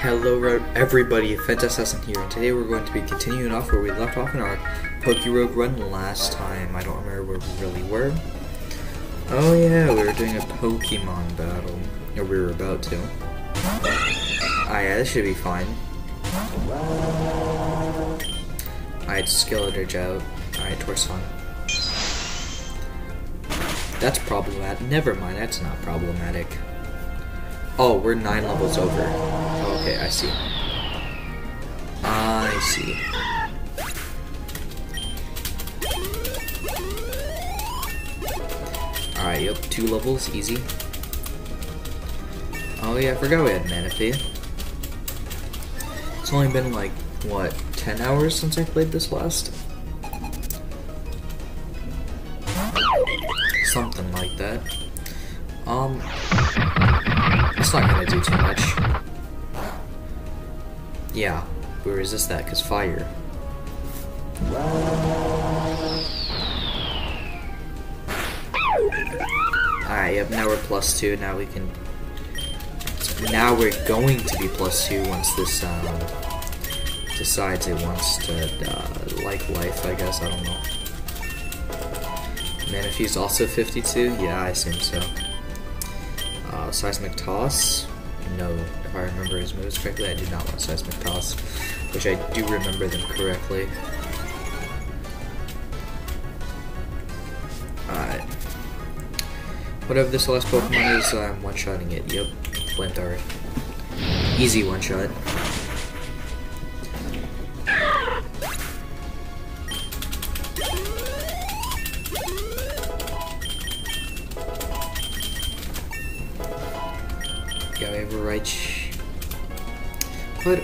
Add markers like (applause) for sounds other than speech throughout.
Hello everybody, Fent Assassin here, and today we're going to be continuing off where we left off in our Pokerogue run last time. I don't remember where we really were. Oh yeah, we were doing a Pokemon battle. Or we were about to. Ah yeah, this should be fine. Alright, Skeletor out. Alright, Torch Song. That's problematic. Never mind, that's not problematic. Oh, we're nine levels over. Okay, I see. I see. Alright, yep, two levels, easy. Oh yeah, I forgot we had Manaphy. It's only been like, what, 10 hours since I played this last? Something like that. Um, it's not gonna do too much. Yeah, we resist that because fire. Alright, yep, now we're plus two, now we can... Now we're going to be plus two once this, um, decides it wants to, uh, like life, I guess, I don't know. Manaphy's also 52? Yeah, I assume so. Uh, seismic Toss? No, if I remember his moves correctly, I do not want Seismic Toss, which I do remember them correctly. Alright. Whatever this last Pokemon is, I'm one-shotting it. Yep, Flamethrower. Easy one-shot. What?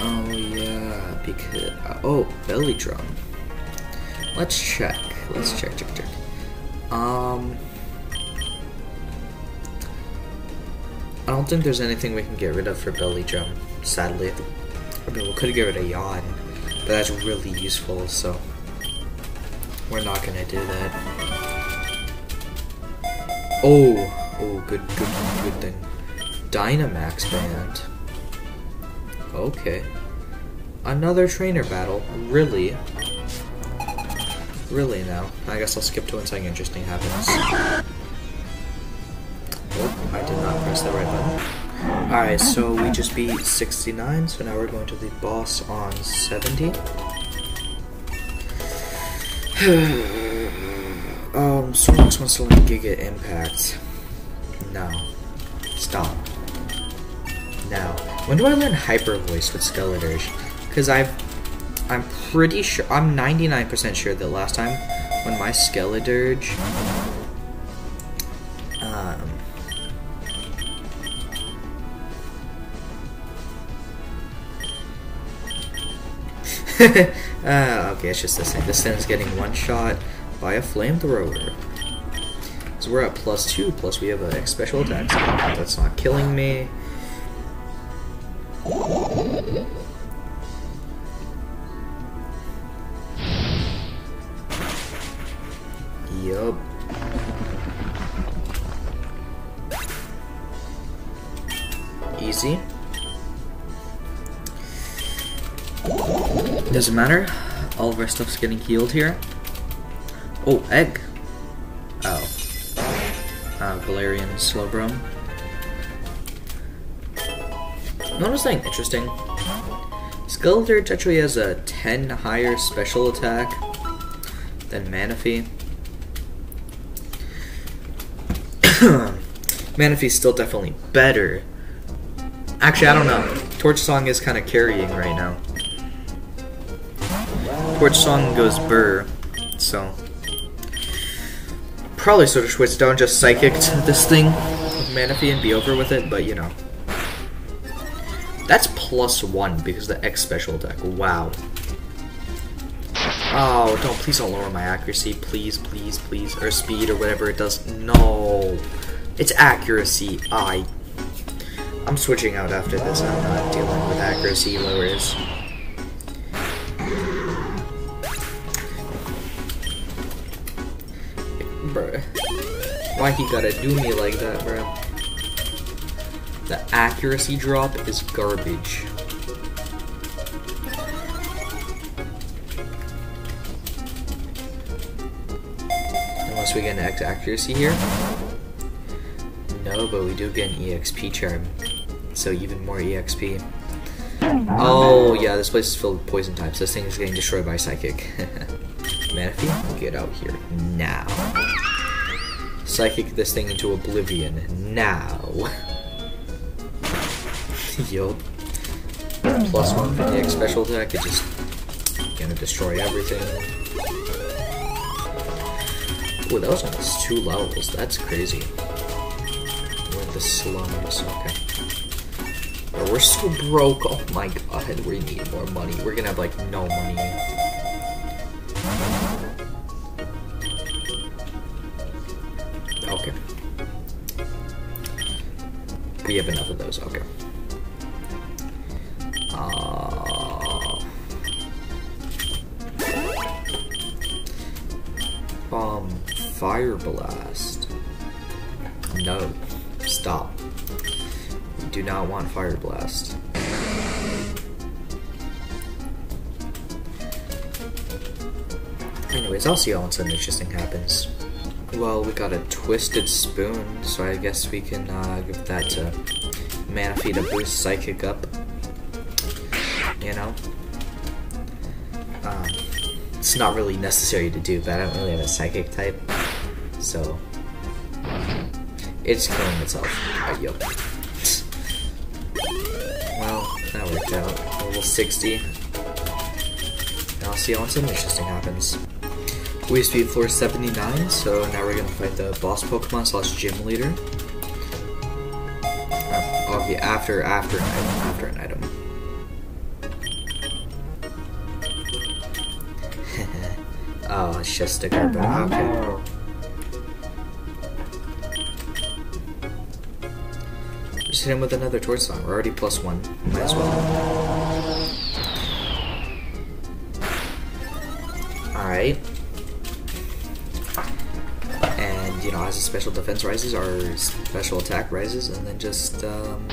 Oh yeah, because oh belly drum. Let's check. Let's check, check, check. Um, I don't think there's anything we can get rid of for belly drum. Sadly, I mean we could get rid of yawn, but that's really useful. So we're not gonna do that. Oh, oh, good, good, good thing. Dynamax band. Okay. Another trainer battle. Really? Really now? I guess I'll skip to when something interesting happens. Oh, I did not press the right button. Alright, so we just beat 69, so now we're going to the boss on 70. (sighs) um, Snorlax wants to learn Giga Impact. No. Stop. Now, when do I learn Hyper Voice with Skeledirge? Because I've, I'm pretty sure, I'm 99% sure that last time when my Skeledirge, um, (laughs) uh, okay, it's just the same. This thing is getting one shot by a flamethrower. So we're at plus two, plus we have a special attack. That's not killing me. Yup. Easy. Doesn't matter. All of our stuff's getting healed here. Oh, egg. Oh. Uh, Galarian Slowbro. Notice something interesting. Skeletor actually has a 10 higher special attack than Manaphy. (coughs) Manaphy's still definitely better. Actually, I don't know. Torch Song is kind of carrying right now. Torch Song goes Burr, so probably sort of switch down, just psychic to (laughs) this thing with Manaphy and be over with it, but you know. That's plus one because the X special attack. Wow. Oh, don't, please don't lower my accuracy. Please, please, please. Or speed or whatever it does. No. It's accuracy. I. I'm switching out after this. I'm not dealing with accuracy lowers. Bruh. Why he gotta do me like that, bruh? The accuracy drop is garbage. Unless we get an X accuracy here. No, but we do get an EXP charm. So even more EXP. Oh, yeah, this place is filled with poison types. This thing is getting destroyed by Psychic. (laughs) Manaphy, get out here now. Psychic this thing into oblivion now. (laughs) Yup. Plus one for the X special attack, it's just gonna destroy everything. Ooh, that was almost two levels. That's crazy. We're in the slums. Okay. But we're so broke. Oh my god, we need more money. We're gonna have like no money. Okay. We have enough of those. Okay. Y'all when something interesting happens. Well, we got a twisted spoon, so I guess we can uh, give that to Manaphy to boost Psychic up. You know? Um, it's not really necessary to do, but I don't really have a Psychic type, so... It's killing itself. Uh, yup. Well, that worked out. Level 60. And I'll see y'all when something interesting happens. We used to be floor 79, so now we're gonna fight the boss Pokemon slash gym leader. Uh, okay, after after an item, after an item. (laughs) oh, it's just a but okay. Just hit him with another torch song. We're already plus one. Might as well. Rises, our special attack rises, and then just, um...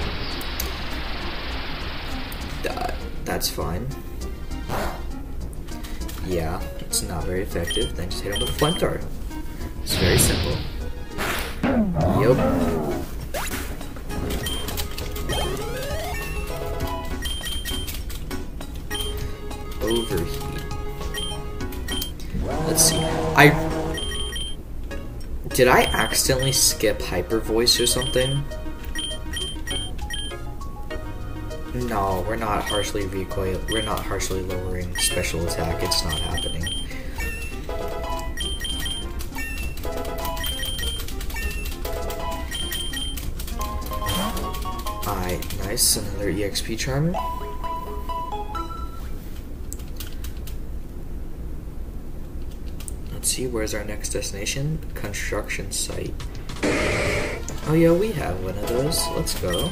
That, that's fine. Yeah, it's not very effective. Then just hit him with a flame dart. It's very simple. Yup. overheat. Let's see. I did I accidentally skip hyper voice or something? No, we're not harshly recoil. We're not harshly lowering special attack. It's not happening. Alright, nice. Another EXP charm. See, where's our next destination? Construction site. Oh yeah, we have one of those. Let's go.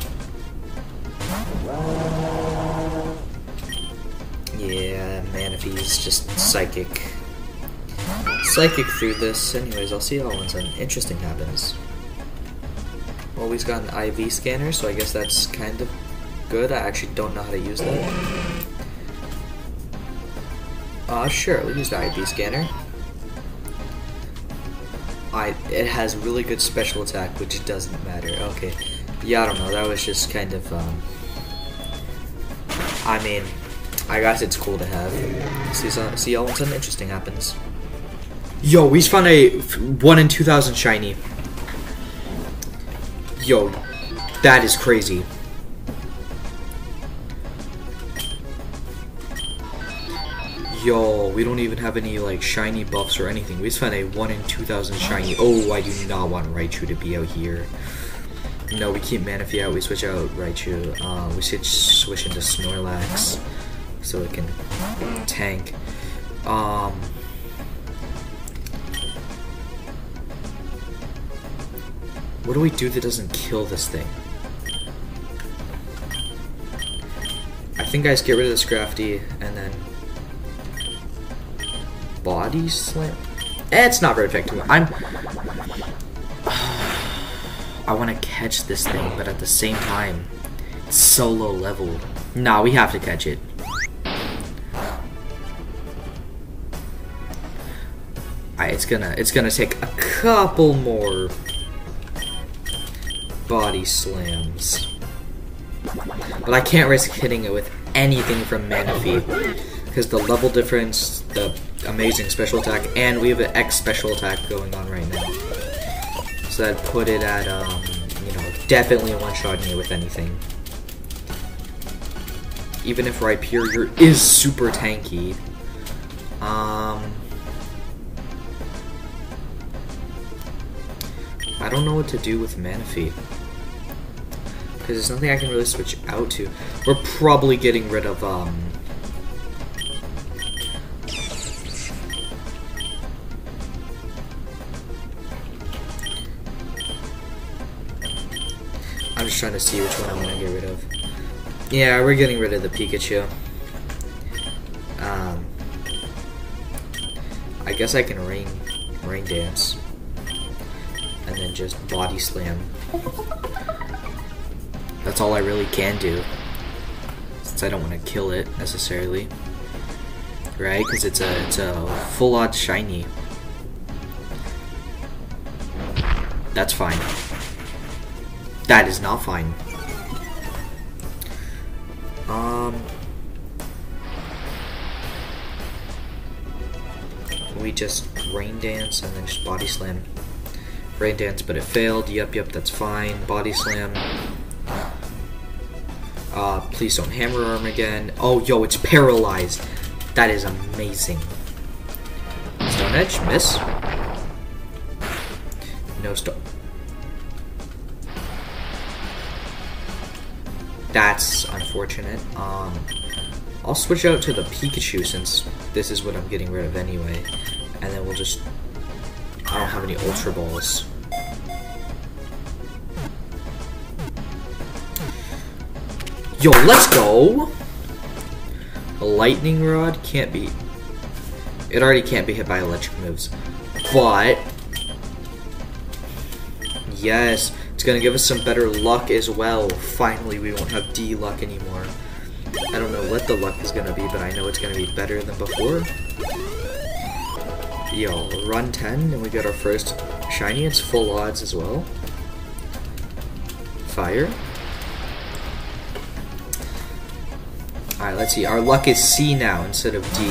Yeah, Manaphy's just psychic. Psychic through this. Anyways, I'll see y'all when something interesting happens. Well, we've got an IV scanner, so I guess that's kind of good. I actually don't know how to use that. Uh, sure, we'll use the IV scanner. I it has really good special attack, which doesn't matter. Okay, yeah, I don't know. That was just kind of. Um, I mean, I guess it's cool to have. See, see y'all when something interesting happens. Yo, we found a one in two thousand shiny. Yo, that is crazy. Yo, we don't even have any like shiny buffs or anything. We just found a 1 in 2000 shiny. Oh, I do not want Raichu to be out here. No, we keep Manaphy out. We switch out Raichu. Uh, we switch, switch into Snorlax so it can tank. Um, what do we do that doesn't kill this thing? I think I just get rid of this Scrafty and then body slam. Eh, it's not very effective. I'm. (sighs) I want to catch this thing, but at the same time, it's so low level. Nah, we have to catch it. It's gonna it's gonna take a couple more body slams. But I can't risk hitting it with anything from Manaphy. Because the level difference, the amazing special attack, and we have an X special attack going on right now. So that put it at, um, you know, definitely one-shotting it with anything. Even if Rhyperior is super tanky. Um... I don't know what to do with Manaphy because there's nothing I can really switch out to. We're probably getting rid of, um... trying to see which one I'm gonna get rid of. Yeah, we're getting rid of the Pikachu. Um... I guess I can rain, rain dance. And then just body slam. That's all I really can do. Since I don't want to kill it, necessarily. Right? Because it's a, it's a full odd shiny. That's fine. That is not fine. Um... We just rain dance and then just body slam. Rain dance, but it failed. Yep, yep, that's fine. Body slam. Uh, please don't hammer arm again. Oh, yo, it's paralyzed. That is amazing. Stone Edge, miss. No stone. That's unfortunate. Um, I'll switch out to the Pikachu since this is what I'm getting rid of anyway. And then we'll just... I don't have any Ultra Balls. Yo, let's go! A lightning rod can't be... It already can't be hit by electric moves. But... Yes, it's gonna give us some better luck as well. Finally, we won't have D luck anymore. I don't know what the luck is gonna be, but I know it's gonna be better than before. Yo, run 10, and we got our first shiny. It's full odds as well. Fire. Alright, let's see. Our luck is C now instead of D.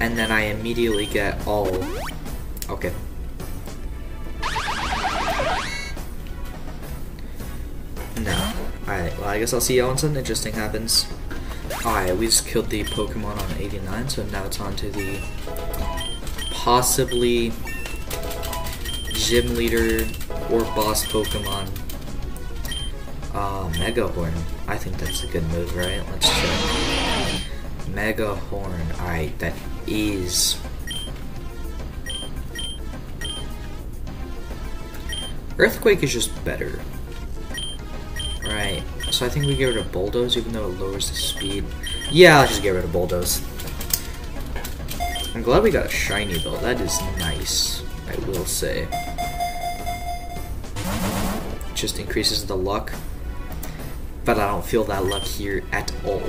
And then I immediately get all... Okay. Alright, well I guess I'll see y'all when something interesting happens. Alright, we just killed the Pokemon on 89, so now it's on to the possibly gym leader or boss Pokemon uh, Mega Horn. I think that's a good move, right? Let's check. Mega Horn. Alright, that is... Earthquake is just better. So I think we get rid of Bulldoze even though it lowers the speed. Yeah, I'll just get rid of Bulldoze. I'm glad we got a shiny though. That is nice, I will say. Just increases the luck but I don't feel that luck here at all.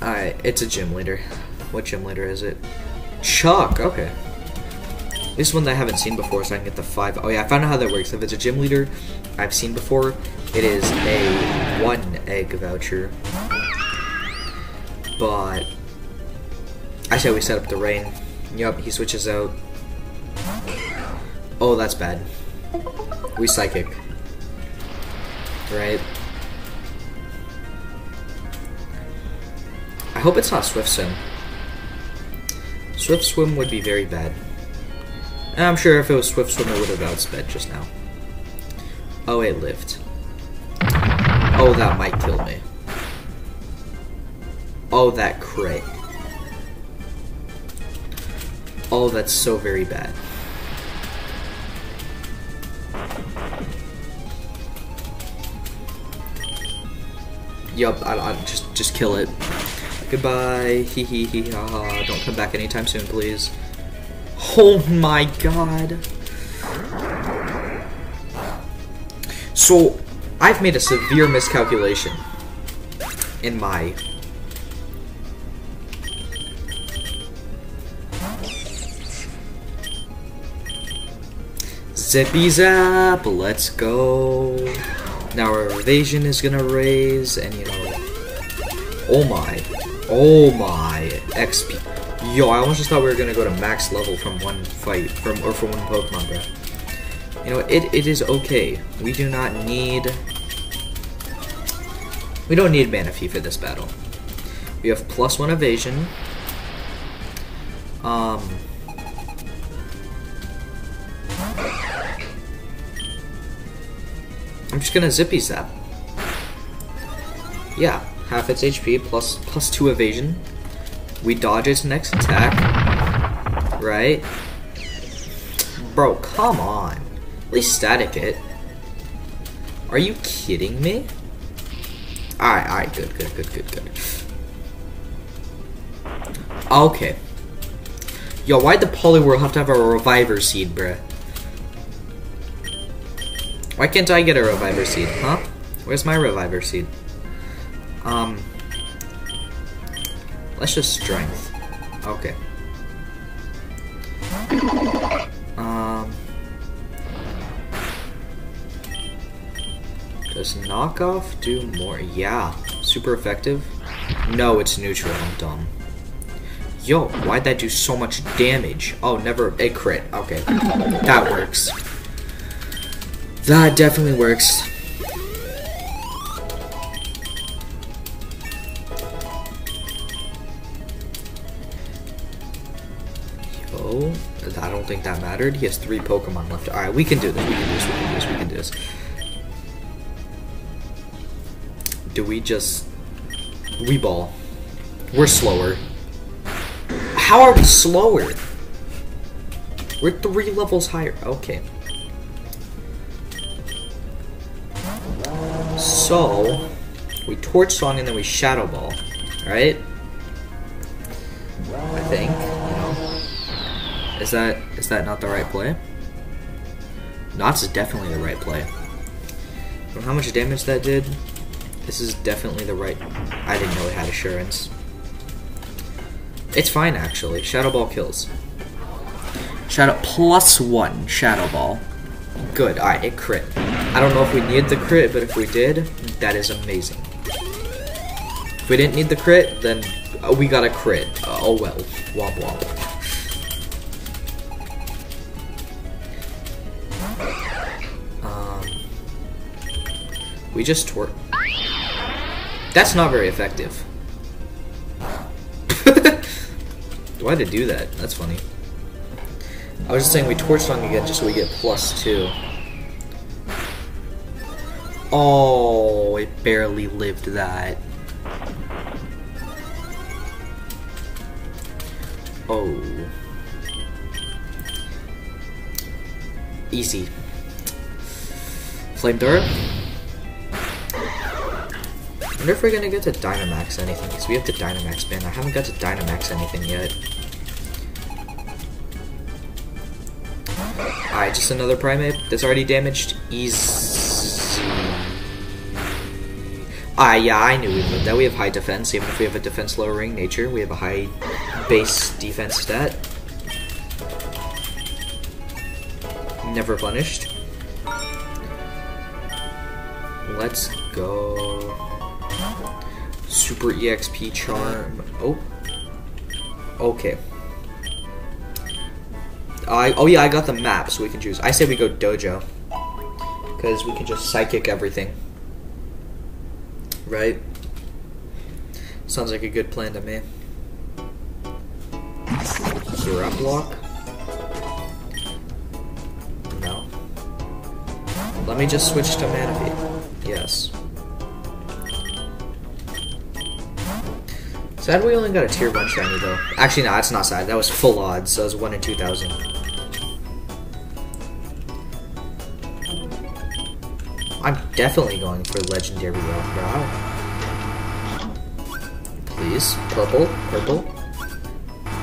Alright, it's a gym leader. What gym leader is it? Chuck, okay. This is one I haven't seen before, so I can get the five. Oh yeah, I found out how that works. If it's a gym leader I've seen before, it is a one egg voucher. But I say we set up the rain. Yup, he switches out. Oh, that's bad. We psychic right? I hope it's not Swift Swim. Swift Swim would be very bad. And I'm sure if it was Swift Swim, it would have outsped just now. Oh, it lived. Oh, that might kill me. Oh, that crit. Oh, that's so very bad. Yup, I, I just just kill it. Goodbye. Hee hee hee ha ha. Don't come back anytime soon, please. Oh my god. So, I've made a severe miscalculation in my Zippy zap, let's go. Now our evasion is gonna raise, and you know, oh my, oh my, XP. Yo, I almost just thought we were gonna go to max level from one fight, from or from one Pokemon, bro. You know, it, it is okay. We do not need, we don't need Manaphy for this battle. We have plus one evasion. Um, I'm just gonna zippy zap. Yeah, half its HP plus plus two evasion. We dodge its next attack. Right? Bro, come on. At least static it. Are you kidding me? Alright, alright, good, good, good, good, good. Okay. Yo, why'd the Poliwhirl have to have a Reviver Seed, bruh? Why can't I get a Reviver Seed, huh? Where's my Reviver Seed? Um... Let's just Strength. Okay. Does knockoff do more? Yeah. Super effective? No, it's neutral. I'm dumb. Yo, why'd that do so much damage? Oh, never. A crit. Okay. That works. That definitely works. Yo, I don't think that mattered. He has three Pokemon left. Alright, we can do this. We can do this. We can do this. We can do this. Do we just... We ball. We're slower. How are we slower? We're three levels higher. Okay. So, we Torch Song and then we Shadow Ball, right? I think, you know. Is that is that not the right play? Knots is definitely the right play. How much damage that did, this is definitely the right... I didn't know it had Assurance. It's fine, actually. Shadow Ball kills. Shadow... Plus one Shadow Ball. Good. Alright, it crit. I don't know if we need the crit, but if we did, that is amazing. If we didn't need the crit, then uh, we got a crit. Uh, oh well. Womp womp. Um, we just twerk. That's not very effective. (laughs) Why did do that? That's funny. I was just saying we torch song again just so we get plus two. Oh, it barely lived that. Oh. Easy. Flamethrower? Wonder if we're gonna get to Dynamax anything, because we have to Dynamax band. I haven't got to Dynamax anything yet. Alright, just another Primeape that's already damaged. Easy. Ah, yeah, I knew we would that. We have high defense, even if we have a defense lowering nature. We have a high base defense stat. Never punished. Let's go. Super EXP charm. Oh. Okay. I oh yeah, I got the map, so we can choose. I say we go dojo, because we can just psychic everything. Right? Sounds like a good plan to me. Zerap block? No. Let me just switch to Manaphy. Yes. Sad we only got a tier 1 shiny though. Actually, no, that's not sad. That was full odds, so it was 1 in 2,000. I'm definitely going for legendary Brow. Please. Purple. Purple.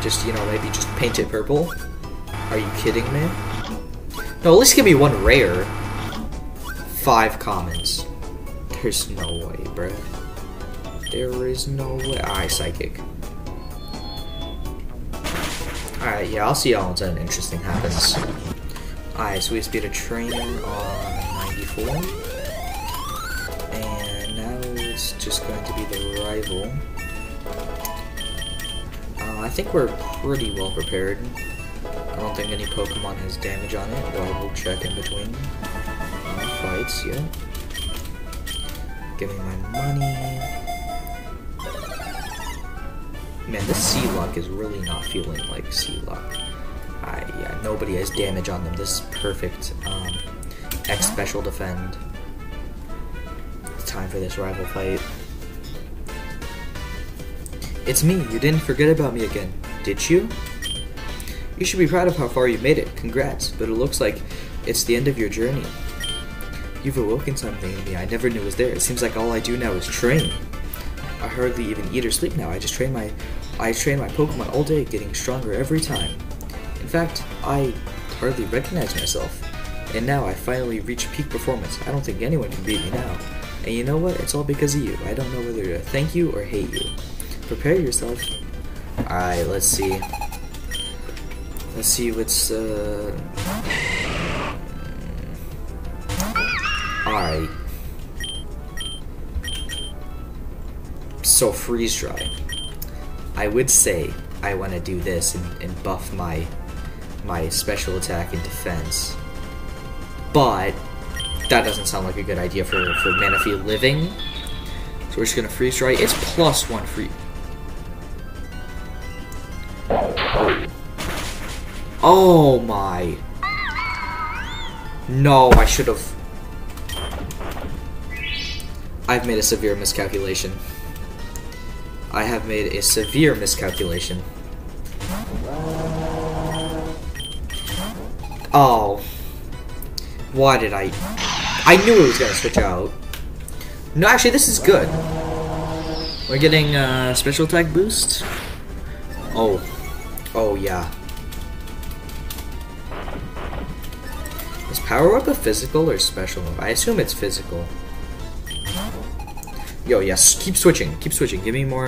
Just, you know, maybe just paint it purple. Are you kidding me? No, at least give me one rare. Five commons. There's no way, bruh. There is no way. Alright, psychic. Alright, yeah, I'll see y'all once something interesting happens. Alright, so we just speed a trainer on 94. And now it's just going to be the rival. Uh, I think we're pretty well prepared. I don't think any Pokemon has damage on it, though I will check in between uh, fights, yeah. Give me my money. Man, this Sea Sealock is really not feeling like Sealock. I, yeah, nobody has damage on them. This is perfect. Um, X special defend. It's time for this rival fight. It's me. You didn't forget about me again, did you? You should be proud of how far you made it. Congrats. But it looks like it's the end of your journey. You've awoken something in me I never knew was there. It seems like all I do now is train. I hardly even eat or sleep now. I just train my I train my Pokemon all day, getting stronger every time. In fact, I hardly recognize myself. And now I finally reach peak performance. I don't think anyone can beat me now. And you know what? It's all because of you. I don't know whether to thank you or hate you. Prepare yourself. Alright, let's see. Let's see what's, uh... (sighs) Alright. So, freeze dry. I would say I want to do this and, and buff my my special attack and defense. But that doesn't sound like a good idea for, for Manaphy living. So we're just gonna freeze dry. It's plus one free. Oh my. No, I should have. I've made a severe miscalculation. I have made a severe miscalculation. Oh. Why did I... I knew it was going to switch out. No, actually, this is good. We're getting a uh, special attack boost. Oh. Oh, yeah. Is Power Up a physical or special? I assume it's physical. Yo, yes, keep switching, keep switching. Give me more...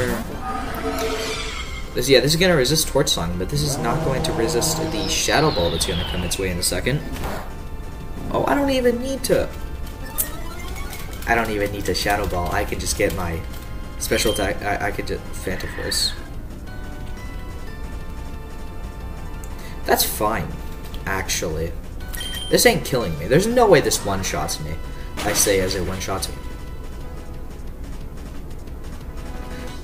This, yeah, this is to resist Torch Song, but this is not going to resist the Shadow Ball that's to come its way in a second. Oh, I don't even need to... I don't even need to Shadow Ball. I can just get my special attack. I, I could just... Phantom Force. That's fine, actually. This ain't killing me. There's no way this one-shots me. I say as it one-shots me.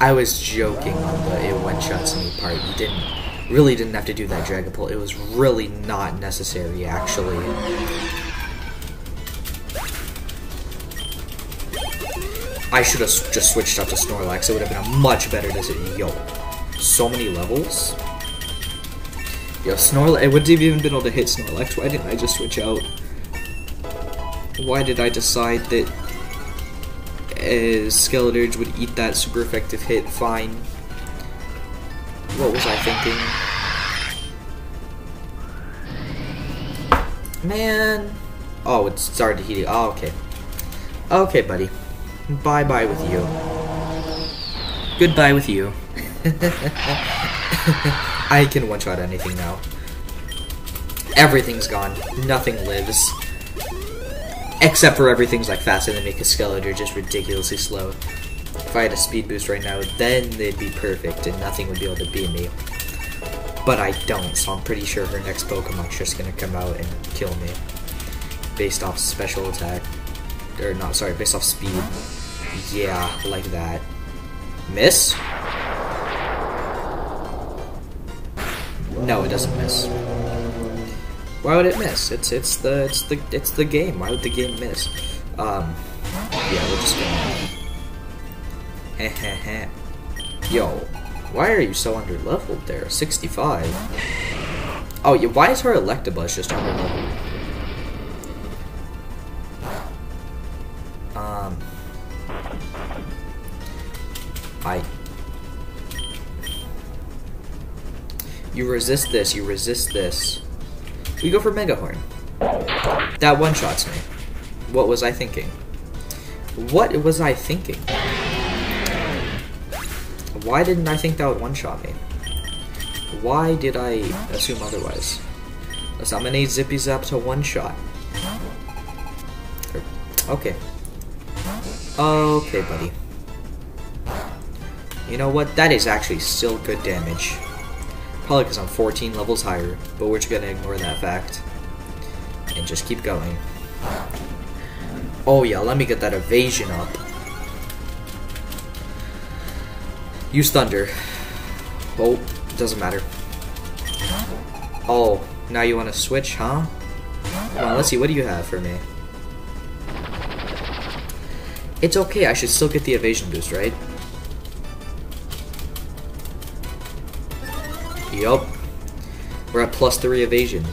I was joking on the it one shots me part. You didn't really didn't have to do that Dragapult. It was really not necessary actually. I should have just switched up to Snorlax. It would have been a much better decision. Yo, so many levels. Yo, Snorlax. I wouldn't have even been able to hit Snorlax. Why didn't I just switch out? Why did I decide that as Skeledirge would eat that super effective hit fine. What was I thinking? Man. Oh, it started heating. Oh, okay. Okay, buddy. Bye-bye with you. Goodbye with you. (laughs) I can one-shot anything now. Everything's gone. Nothing lives. Except for everything's like faster than me because Skeletor just ridiculously slow. If I had a speed boost right now, then they'd be perfect and nothing would be able to beat me. But I don't, so I'm pretty sure her next Pokemon's just gonna come out and kill me. Based off special attack. Or not, sorry, based off speed. Yeah, like that. Miss? No, it doesn't miss. Why would it miss? It's it's the it's the it's the game. Why would the game miss? Um, yeah, we're just gonna. Heh heh heh. Yo, why are you so under leveled there? 65. Oh, yeah. Why is her Electabuzz just under leveled? Um, I. You resist this. You resist this. We go for Mega Horn. That one-shots me. What was I thinking? What was I thinking? Why didn't I think that would one-shot me? Why did I assume otherwise? Let's nominate Zippy Zap to one-shot. Okay. Okay, buddy. You know what? That is actually still good damage. Probably because I'm 14 levels higher, but we're just gonna ignore that fact. And just keep going. Oh yeah, let me get that evasion up. Use Thunder. Oh, doesn't matter. Oh, now you want to switch, huh? Come on, let's see, what do you have for me? It's okay, I should still get the evasion boost, right? Yup. We're at plus 3 evasion.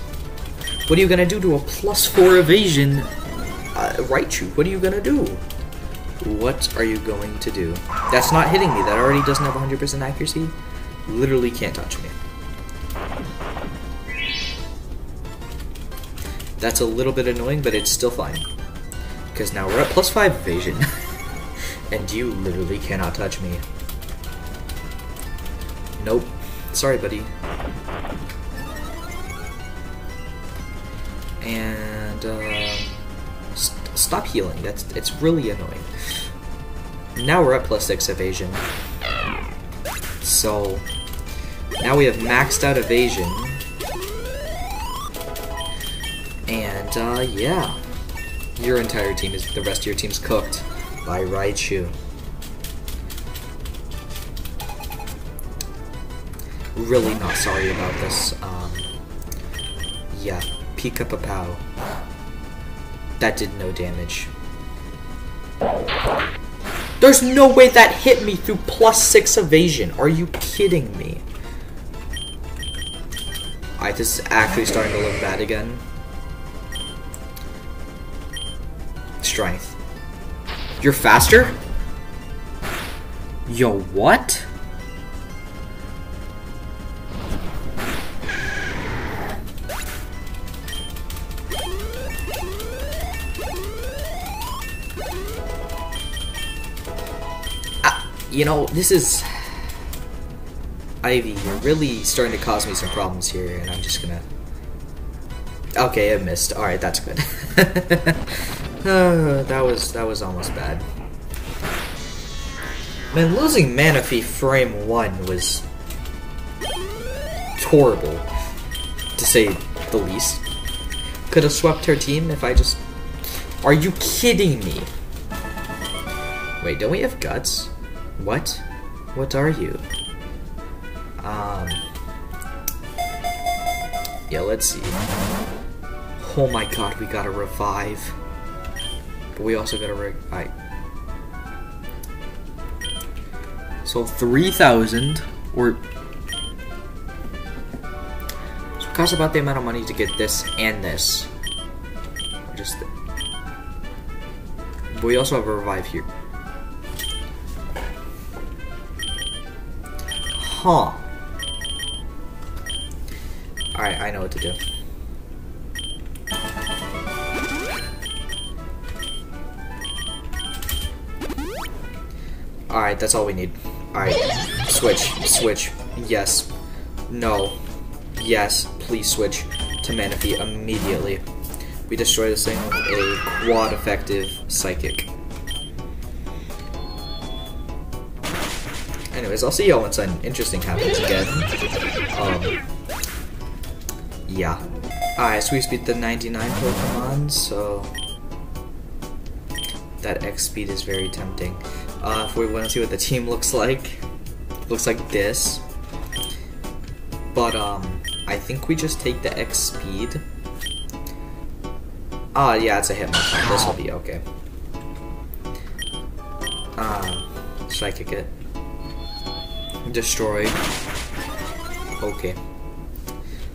What are you gonna do to a plus 4 evasion? Uh, Raichu, what are you gonna do? What are you going to do? That's not hitting me. That already doesn't have 100% accuracy. Literally can't touch me. That's a little bit annoying, but it's still fine. Because now we're at plus 5 evasion. (laughs) and you literally cannot touch me. Nope. Sorry, buddy. And, uh, st stop healing. That's It's really annoying. Now we're at plus 6 evasion. So, now we have maxed out evasion. And, uh, yeah. Your entire team is, the rest of your team's cooked by Raichu. Really not sorry about this. Um, yeah, Pika Papow. That did no damage. There's no way that hit me through plus 6 evasion. Are you kidding me? Alright, this is actually starting to look bad again. Strength. You're faster? Yo, what? You know, this is... Ivy, you're really starting to cause me some problems here, and I'm just gonna... Okay, I missed. Alright, that's good. (laughs) uh, that was that was almost bad. Man, losing Manaphy frame 1 was... horrible, to say the least. Could have swept her team if I just... Are you kidding me? Wait, don't we have guts? What? What are you? Um. Yeah, let's see. Oh my god, we gotta revive. But we also gotta re- I. So 3,000 or. Costs about the amount of money to get this and this. Just. But we also have a revive here. Huh. Alright, I know what to do. Alright, that's all we need. Alright, switch, switch, yes, no, yes, please switch to Manaphy immediately. We destroy this thing with a quad effective psychic. Anyways, I'll see y'all once something interesting happens again. Um, yeah. Alright, so we beat the 99 Pokemon, so... That X speed is very tempting. Uh, if we want to see what the team looks like, looks like this. But, um, I think we just take the X speed. Ah, uh, yeah, it's a Hitmonchan. This will be okay. Um, Psychic it. Destroy. Okay.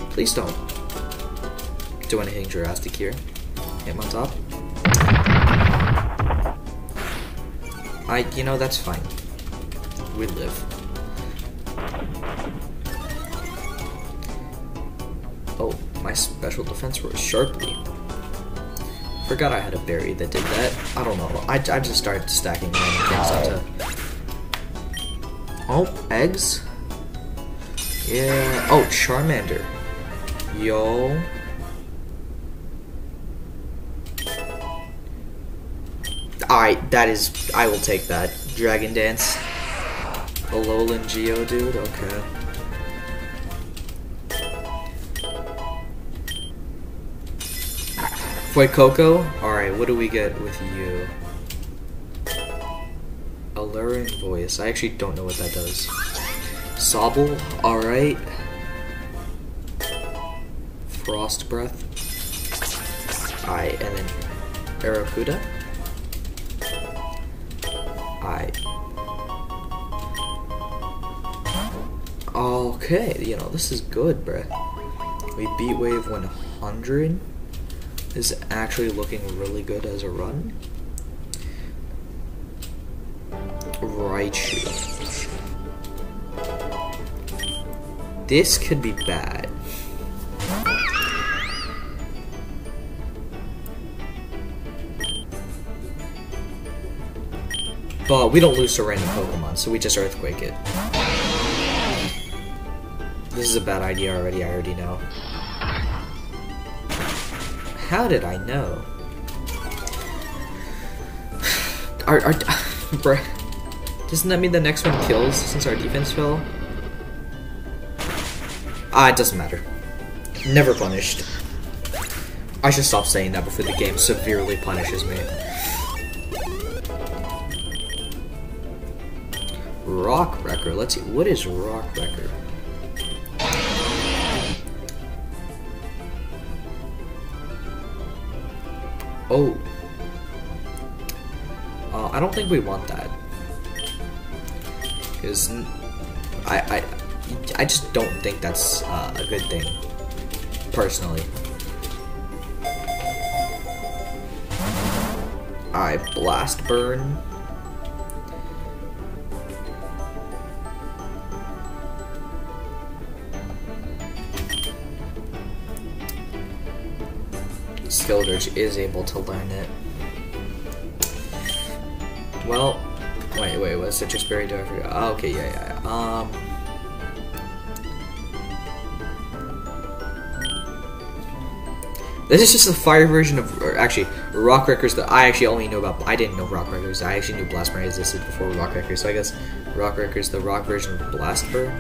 Please don't do anything drastic here. Hit on top. I, you know, that's fine. We live. Oh, my special defense was sharply. Forgot I had a berry that did that. I don't know. I, I just started stacking things onto... Oh, eggs? Yeah. Oh, Charmander. Yo. Alright, that is... I will take that. Dragon Dance. Alolan Geodude, okay. Fuecoco? Alright, what do we get with you? Alluring Voice. I actually don't know what that does. Sobble? Alright. Frost Breath. Alright, and then Arrokuda? Alright. Okay, you know, this is good, bruh. We beat Wave 100 is actually looking really good as a run. Raichu. This could be bad. But we don't lose to random Pokemon, so we just Earthquake it. This is a bad idea already, I already know. How did I know? (sighs) Our, our, (sighs) bruh. Doesn't that mean the next one kills since our defense fell? Ah, it doesn't matter. Never punished. I should stop saying that before the game severely punishes me. Rock Wrecker. Let's see. What is Rock Wrecker? Oh. Uh, I don't think we want that. Because I, I, I just don't think that's uh, a good thing, personally. I blast burn. Skeledirge is able to learn it. Well, what Sitrus Berry do I forget? Oh, okay, yeah, yeah, yeah. Um. This is just the fire version of, actually, Rock Wreckers that I actually only know about. I didn't know Rock Wreckers. I actually knew Blast Burn existed before Rock Wreckers, so I guess Rock Wreckers the rock version of Blast Burn.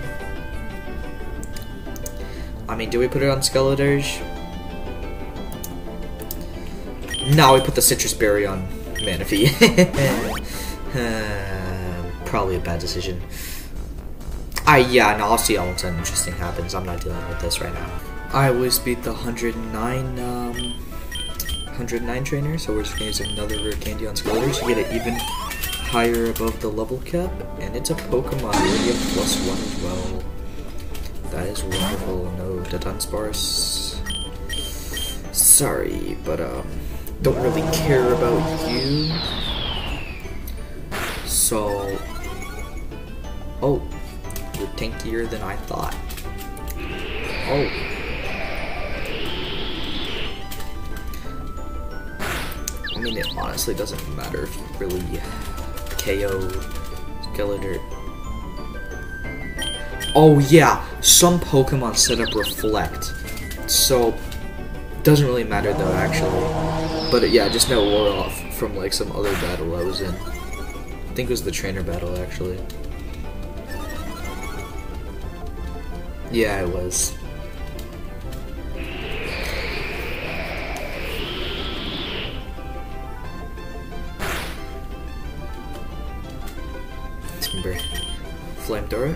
I mean, do we put it on Skeledirge? No, we put the Sitrus Berry on Manaphy. (laughs) (laughs) probably a bad decision. I yeah, no, I'll see how interesting happens. I'm not dealing with this right now. I always beat the 109, um, 109 trainer, so we're just gonna use another rare candy on Skeletor to get it even higher above the level cap, and it's a Pokemon have plus one as well. That is wonderful. No, the Dunsparce. Sorry, but um, don't really care about you. So, oh, you're tankier than I thought. Oh. I mean, it honestly doesn't matter if you really KO Skeletor. Oh yeah, some Pokemon set up Reflect. So, doesn't really matter though, actually. But yeah, just know wore off from like some other battle I was in. I think it was the trainer battle, actually. Yeah, it was. Flamethrower?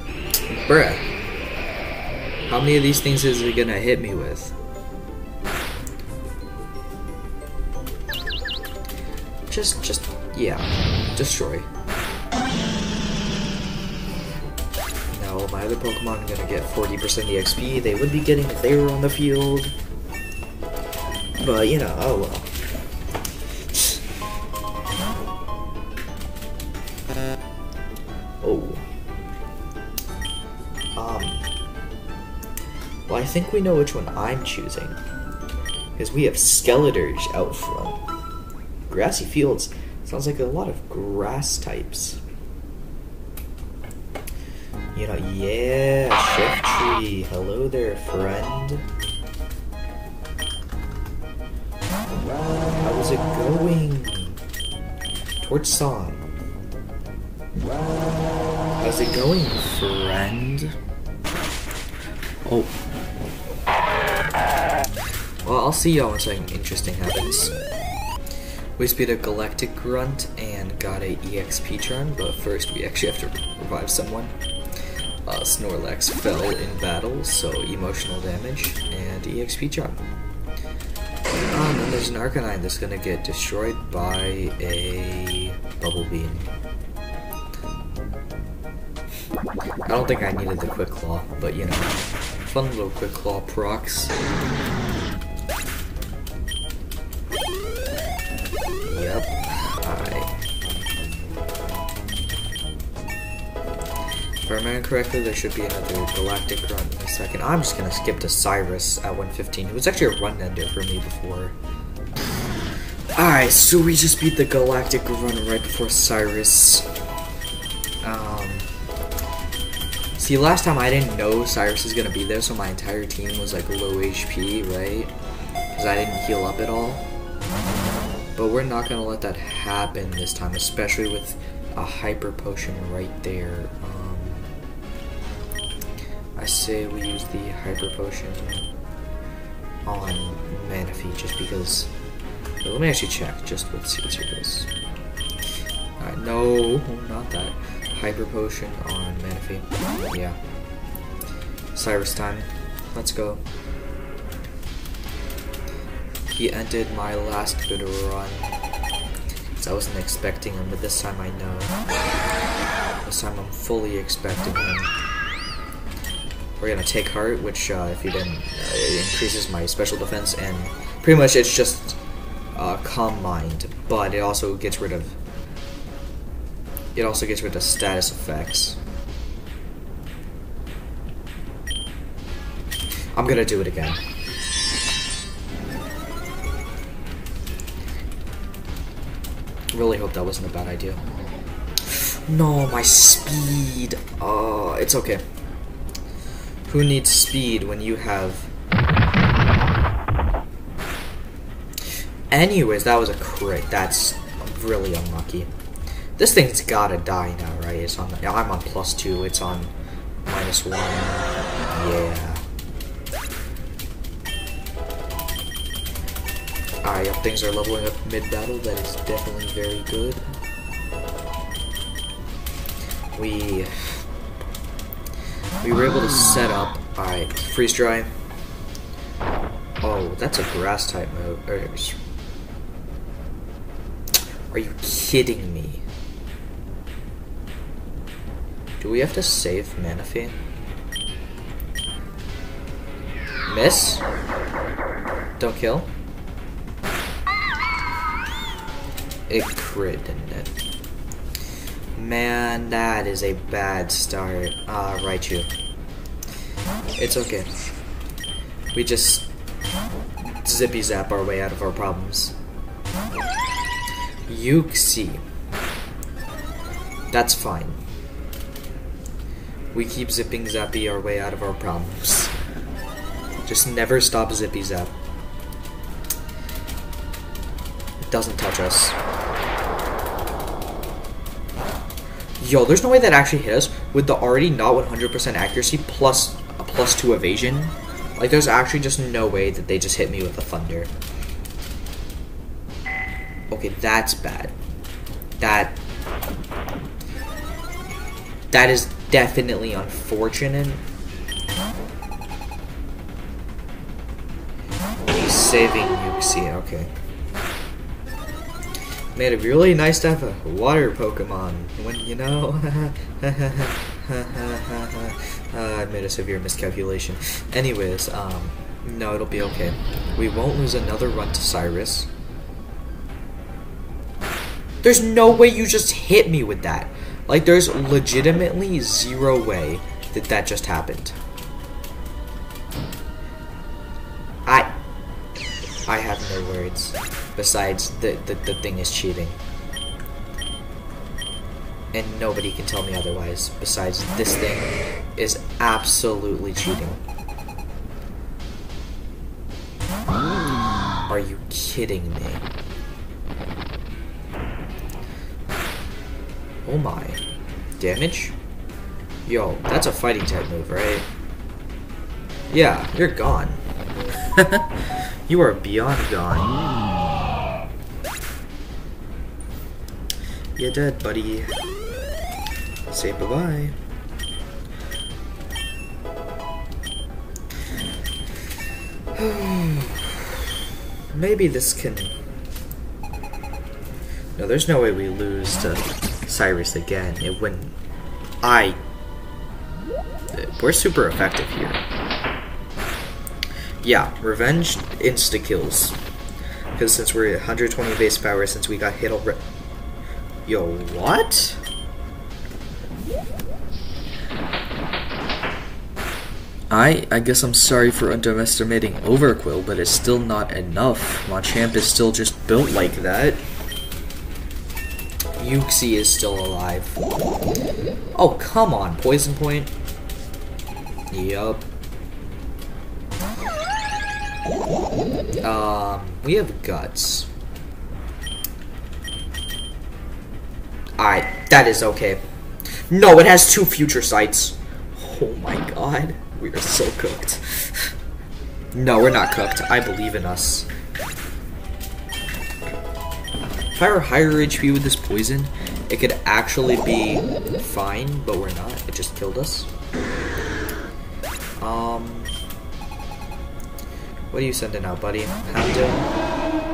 Bruh. How many of these things is it gonna hit me with? Just, just, yeah. Destroy. Other Pokemon gonna get 40% EXP. They would be getting if they were on the field. But, you know, oh well. Oh. Um. Well, I think we know which one I'm choosing. Because we have Skeledirge out front. Grassy Fields sounds like a lot of grass types. You know, yeah, Shiftry. Hello there, friend. How's it going? Torch Song. How's it going, friend? Oh. Well, I'll see y'all when something interesting happens. We speed a Galactic Grunt and got a EXP turn, but first we actually have to revive someone. Uh, Snorlax fell in battle, so emotional damage and EXP charm. Um, and there's an Arcanine that's gonna get destroyed by a Bubble Beam. I don't think I needed the Quick Claw, but you know, fun little Quick Claw procs. If I remember correctly, there should be another Galactic run in a second. I'm just gonna skip to Cyrus at 115. It was actually a run ender for me before. Alright, so we just beat the Galactic Grunt right before Cyrus. Um, see, last time I didn't know Cyrus is gonna be there, so my entire team was like low HP, right? Because I didn't heal up at all. But we're not gonna let that happen this time, especially with a hyper potion right there. Um, say we use the hyper potion on Manaphy just because. Let me actually check just here is. Alright, no, not that. Hyper potion on Manaphy. Yeah. Cyrus time. Let's go. He ended my last good run. I wasn't expecting him, but this time I know. This time I'm fully expecting him. We're gonna take heart, which uh, if you didn't, uh, increases my special defense, and pretty much it's just uh, calm mind, but it also gets rid of. It also gets rid of status effects. I'm gonna do it again. Really hope that wasn't a bad idea. No, my speed. Oh, it's okay. Who needs speed when you have... Anyways, that was a crit. That's really unlucky. This thing's gotta die now, right? It's on. I'm on plus two. It's on minus one. Yeah. Alright, yep, things are leveling up mid-battle. That is definitely very good. We we were able to set up. Alright, freeze dry. Oh, that's a grass type move. Are you kidding me? Do we have to save Manaphy? Miss? Don't kill? It crit, didn't it? Man, that is a bad start. Ah, uh, Raichu. It's okay. We just zippy zap our way out of our problems. Uxie. That's fine. We keep zipping zappy our way out of our problems. Just never stop zippy zap. It doesn't touch us. Yo, there's no way that actually hit us with the already not 100% accuracy plus a plus 2 evasion. Like, there's actually just no way that they just hit me with the thunder. Okay, that's bad. That... That is definitely unfortunate. He's saving Uxie, okay made it'd be really nice to have a water Pokemon. When, you know... (laughs) I made a severe miscalculation. Anyways, um, no, it'll be okay. We won't lose another run to Cyrus. There's no way you just hit me with that. Like, there's legitimately zero way that that just happened. I... I have no words. Besides, the, the, the thing is cheating. And nobody can tell me otherwise. Besides, this thing is absolutely cheating. Are you kidding me? Oh my. Damage? Yo, that's a fighting type move, right? Yeah, you're gone. (laughs) you are beyond gone. You're dead, buddy. Say bye-bye. (sighs) Maybe this can... No, there's no way we lose to Cyrus again. It wouldn't... I... We're super effective here. Yeah, revenge insta-kills. Because since we're at 120 base power, since we got hit already... Yo, what? I I guess I'm sorry for underestimating Overqwil, but it's still not enough. Machamp is still just built like that. Uxie is still alive. Oh, come on, Poison Point. Yup. Um, we have Guts. Alright, that is okay. No, it has two future sights. Oh my god. We are so cooked. no, we're not cooked. I believe in us. If I were higher HP with this poison, it could actually be fine, but we're not. It just killed us. Um, what are you sending out, buddy? Houndoom?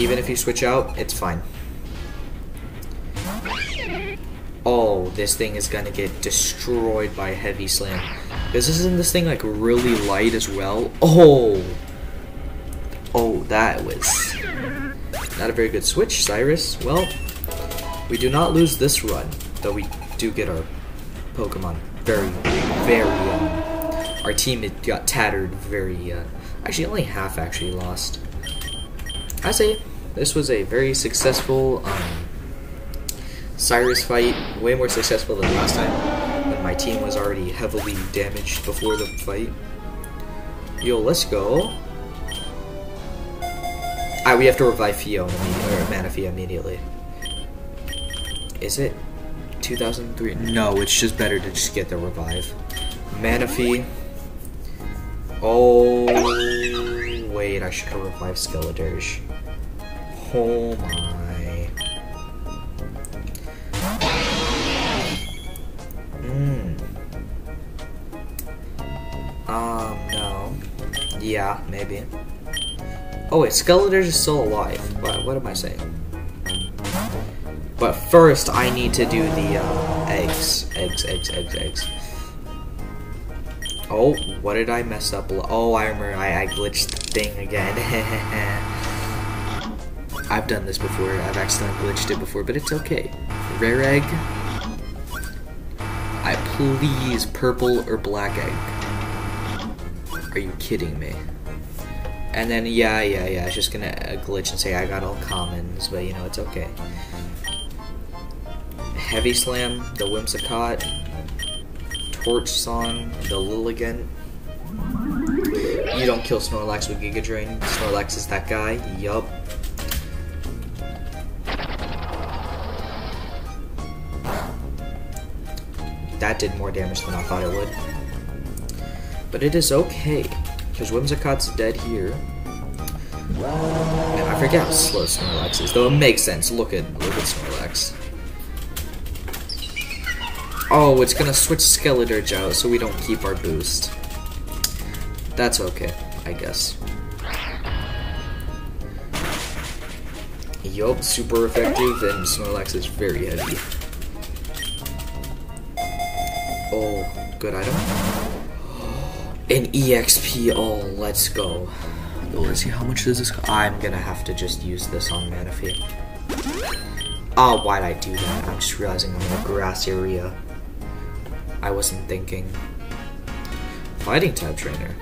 Even if you switch out, it's fine. Oh, this thing is gonna get destroyed by Heavy Slam. Because isn't this thing like really light as well? Oh! Oh, that was not a very good switch, Cyrus. Well, we do not lose this run, though we do get our Pokemon very, very, um, our team got tattered very, uh, actually only half actually lost. I say this was a very successful, um, Cyrus fight, way more successful than last time, when my team was already heavily damaged before the fight. Yo, let's go. Ah, we have to revive Fiona, or immediately. Is it 2003? No, it's just better to just get the revive. Manaphy. Oh, wait, I should have revived Skeledirge. Oh my. Mmm. Um, no. Yeah, maybe. Oh wait, Skeletor is still alive. What, what am I saying? But first, I need to do the uh, eggs. Eggs, eggs, eggs, eggs. Oh, what did I mess up? Oh, I remember. I, I glitched the thing again. (laughs) I've done this before. I've accidentally glitched it before, but it's okay. Rare egg. I please purple or black egg. Are you kidding me? And then, yeah, yeah, yeah, it's just gonna uh, glitch and say I got all commons, but you know, it's okay. Heavy Slam, the Whimsicott, Torch Song, the Lilligant. You don't kill Snorlax with Giga Drain. Snorlax is that guy. Yup. Did more damage than I thought it would. But it is okay, because Whimsicott's dead here. I forget how slow Snorlax is, though it makes sense. Look at look at Snorlax. Oh, it's gonna switch Skeledirge out so we don't keep our boost. That's okay, I guess. Yup, super effective, and Snorlax is very heavy. Oh, good item. An EXP, oh, let's go. let's see, how much does this cost? I'm gonna have to just use this on Manaphy. Oh, why'd I do that? I'm just realizing I'm in a grass area. I wasn't thinking. Fighting type trainer.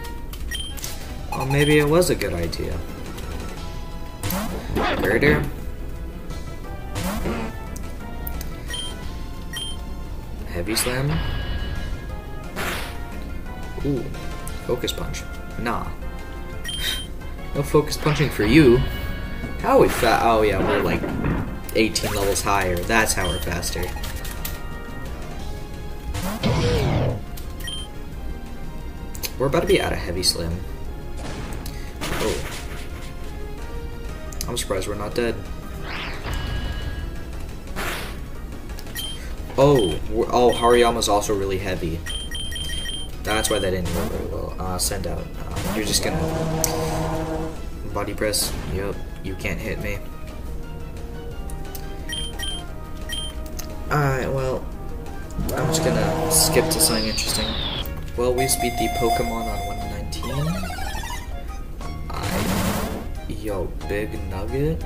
Well, maybe it was a good idea. Gurdurr. Heavy slam. Ooh, focus punch. Nah. No focus punching for you. How are we fat? Oh yeah, we're like 18 levels higher. That's how we're faster. We're about to be out of heavy Slim. Oh. I'm surprised we're not dead. Oh, oh, Hariyama's also really heavy. That's why that didn't go very well. Uh, send out. Uh, you're just gonna body press. Yep, you can't hit me. Alright, well, I'm just gonna skip to something interesting. Well, we beat the Pokemon on 119. I, yo, Big Nugget.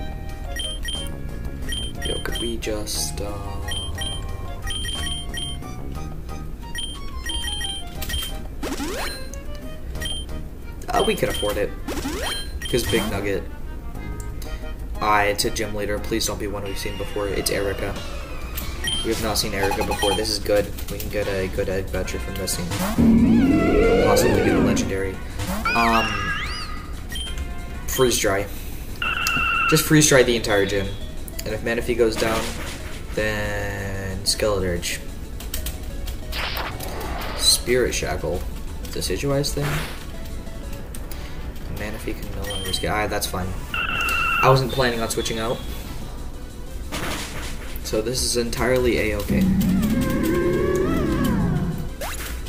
Yo, could we just, uh... Uh, we can afford it. Because Big Nugget. I, it's a gym leader. Please don't be one we've seen before. It's Erika. We have not seen Erika before. This is good. We can get a good adventure from this scene. Possibly get a legendary. Um, freeze dry. Just freeze dry the entire gym. And if Manaphy goes down, then Skeledirge. Spirit Shackle. Decidueye thing? That's fine. I wasn't planning on switching out. So this is entirely a-okay.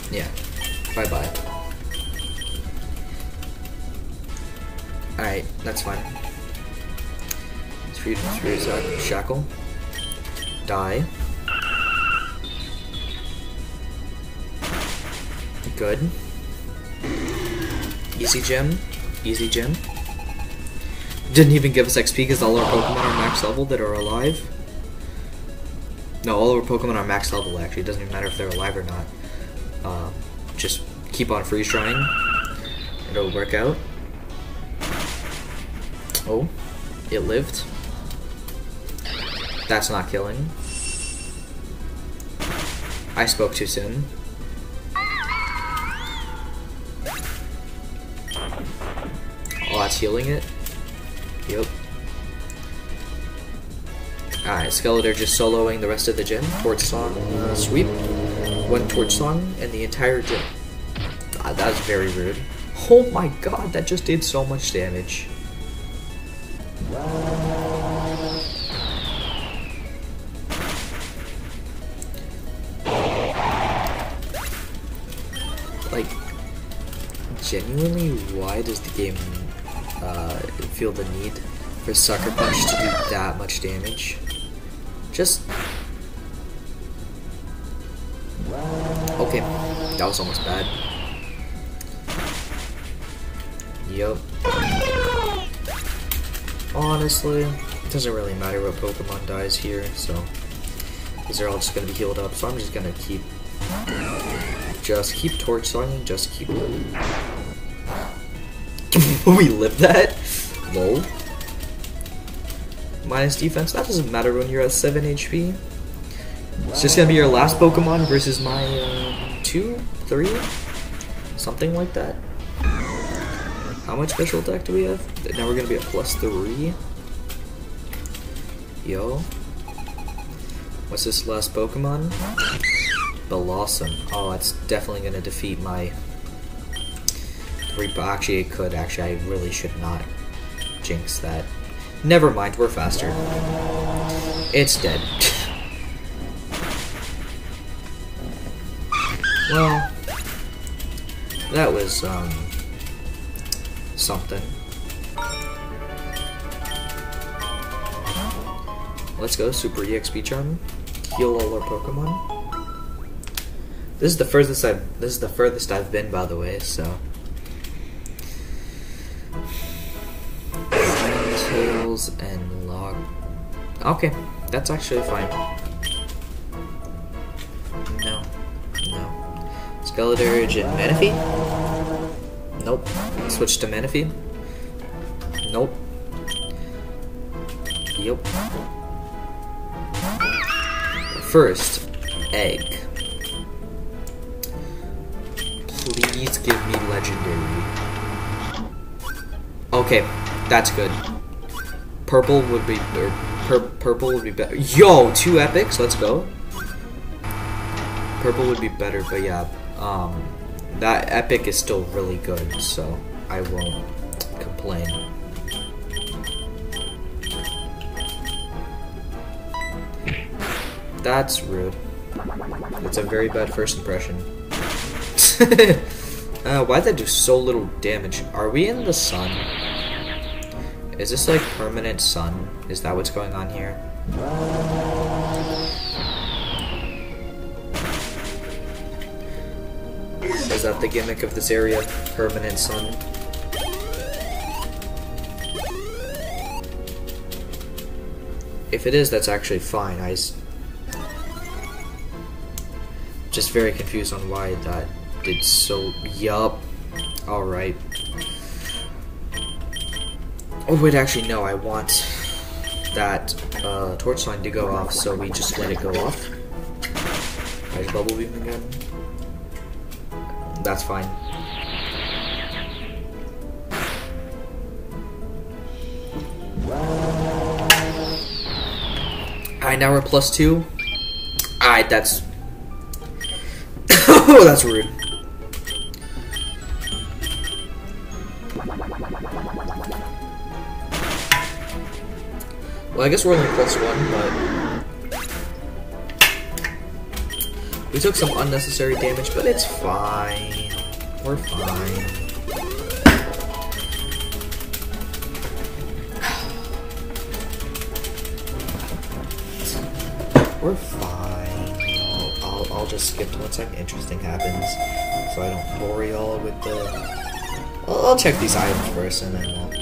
Yeah. Bye-bye. Alright, that's fine. Spirit, Spirit uh, Shackle. Die. Good. Easy gem. Easy gem. Didn't even give us XP because all our Pokemon are max level that are alive. No, all of our Pokemon are max level actually. It doesn't even matter if they're alive or not. Uh, just keep on freeze trying. It'll work out. Oh, it lived. That's not killing. I spoke too soon. Oh, that's healing it? Yep. Alright, Skeletor just soloing the rest of the gym. Torch Song uh, sweep. One Torch Song and the entire gym. Ah, that was very rude. Oh my god, that just did so much damage. Like, genuinely, why does the game uh, feel the need for Sucker Punch to do that much damage? Just... Okay, that was almost bad. Yup. Honestly, it doesn't really matter what Pokemon dies here, so... These are all just gonna be healed up, so I'm just gonna keep... Just keep Torch just keep... (laughs) we live that? Lol minus defense. That doesn't matter when you're at 7 HP. It's just gonna be your last Pokemon versus my uh, 2, 3, something like that. How much special attack do we have? Now we're gonna be at plus 3. Yo. What's this last Pokemon? Blossom. Oh, it's definitely gonna defeat my... Actually, it could. Actually, I really should not jinx that. Never mind, we're faster. It's dead. well, that was, um, something. Let's go, Super EXP Charm. Heal all our Pokemon. This is the furthest I've this is the furthest I've been by the way, so and log. Okay, that's actually fine. No, no. Skeledirge and Manaphy? Nope. Switch to Manaphy? Nope. Yep. First, egg. Please give me legendary. Okay, that's good. Purple would be, or pur purple would be better. Yo, two epics, let's go. Purple would be better, but yeah, um, that epic is still really good, so I won't complain. That's rude. It's a very bad first impression. (laughs) uh, why'd that do so little damage? Are we in the sun? Is this like permanent sun? Is that what's going on here? Is that the gimmick of this area? Permanent sun? If it is, that's actually fine. I just very confused on why that did so. Yup. Alright. Oh, wait, actually, no, I want that uh, torch line to go off, so we just let it go off. I bubble beam again. That's fine. Alright, now we're plus two. Alright, that's oh, (coughs) that's rude. Well, I guess we're only plus one, but... We took some unnecessary damage, but it's fine. We're fine. We're fine. I'll, I'll, I'll just skip to when something interesting happens, so I don't bore y'all with the... I'll, I'll check these items first, and then we'll...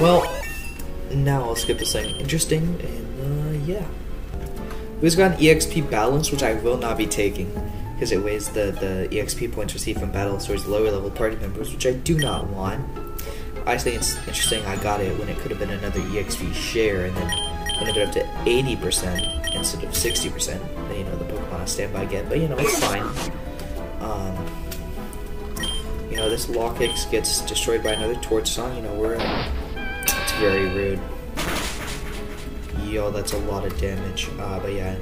Well, now I'll skip this thing interesting, and uh, yeah. We've got an EXP balance, which I will not be taking, because it weighs the, the EXP points received from battles towards lower level party members, which I do not want. I think it's interesting I got it when it could have been another EXP share, and then when it got up to 80% instead of 60%, then, you know, the Pokemon I standby get, but you know, it's fine. Um, you know, this Lokix gets destroyed by another Torch Song, you know, we're it's very rude. Yo, that's a lot of damage. Uh, but yeah.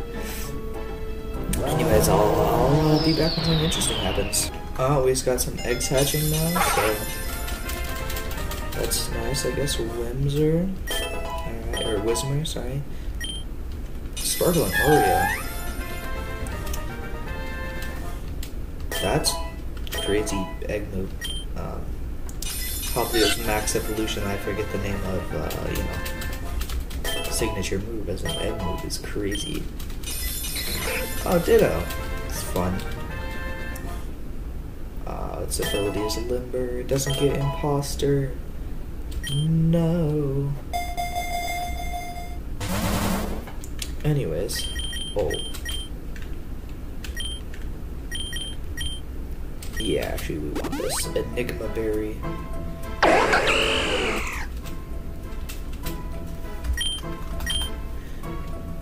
Anyways, I'll, I'll uh, be back when something interesting happens. Oh, we've got some eggs hatching now, so... That's nice, I guess. Whimser. Alright, or Whismur, sorry. Sparkling Aria. That's crazy egg move. Um, Poplio's max evolution, I forget the name of, uh, you know, signature move as an egg move is crazy. Oh, Ditto. It's fun. Uh, its ability is limber. It doesn't get imposter. No. Anyways. Oh. Yeah, actually we want this. Enigma Berry.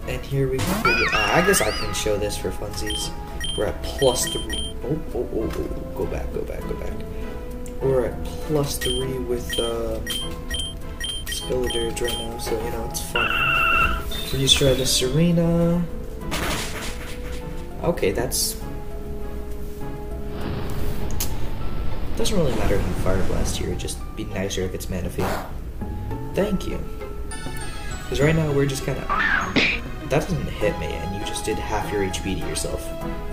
And here we go. Uh, I guess I can show this for funsies. We're at plus three. Oh, oh, oh, oh. Go back, go back, go back. We're at plus three with uh, Skeledirge right now, so you know, it's fun. Please try the Serena. Okay, that's... Doesn't really matter if you Fire Blast here, just be nicer if it's Manaphy. Thank you. Because right now we're just kind of... That doesn't hit me, and you just did half your HP to yourself.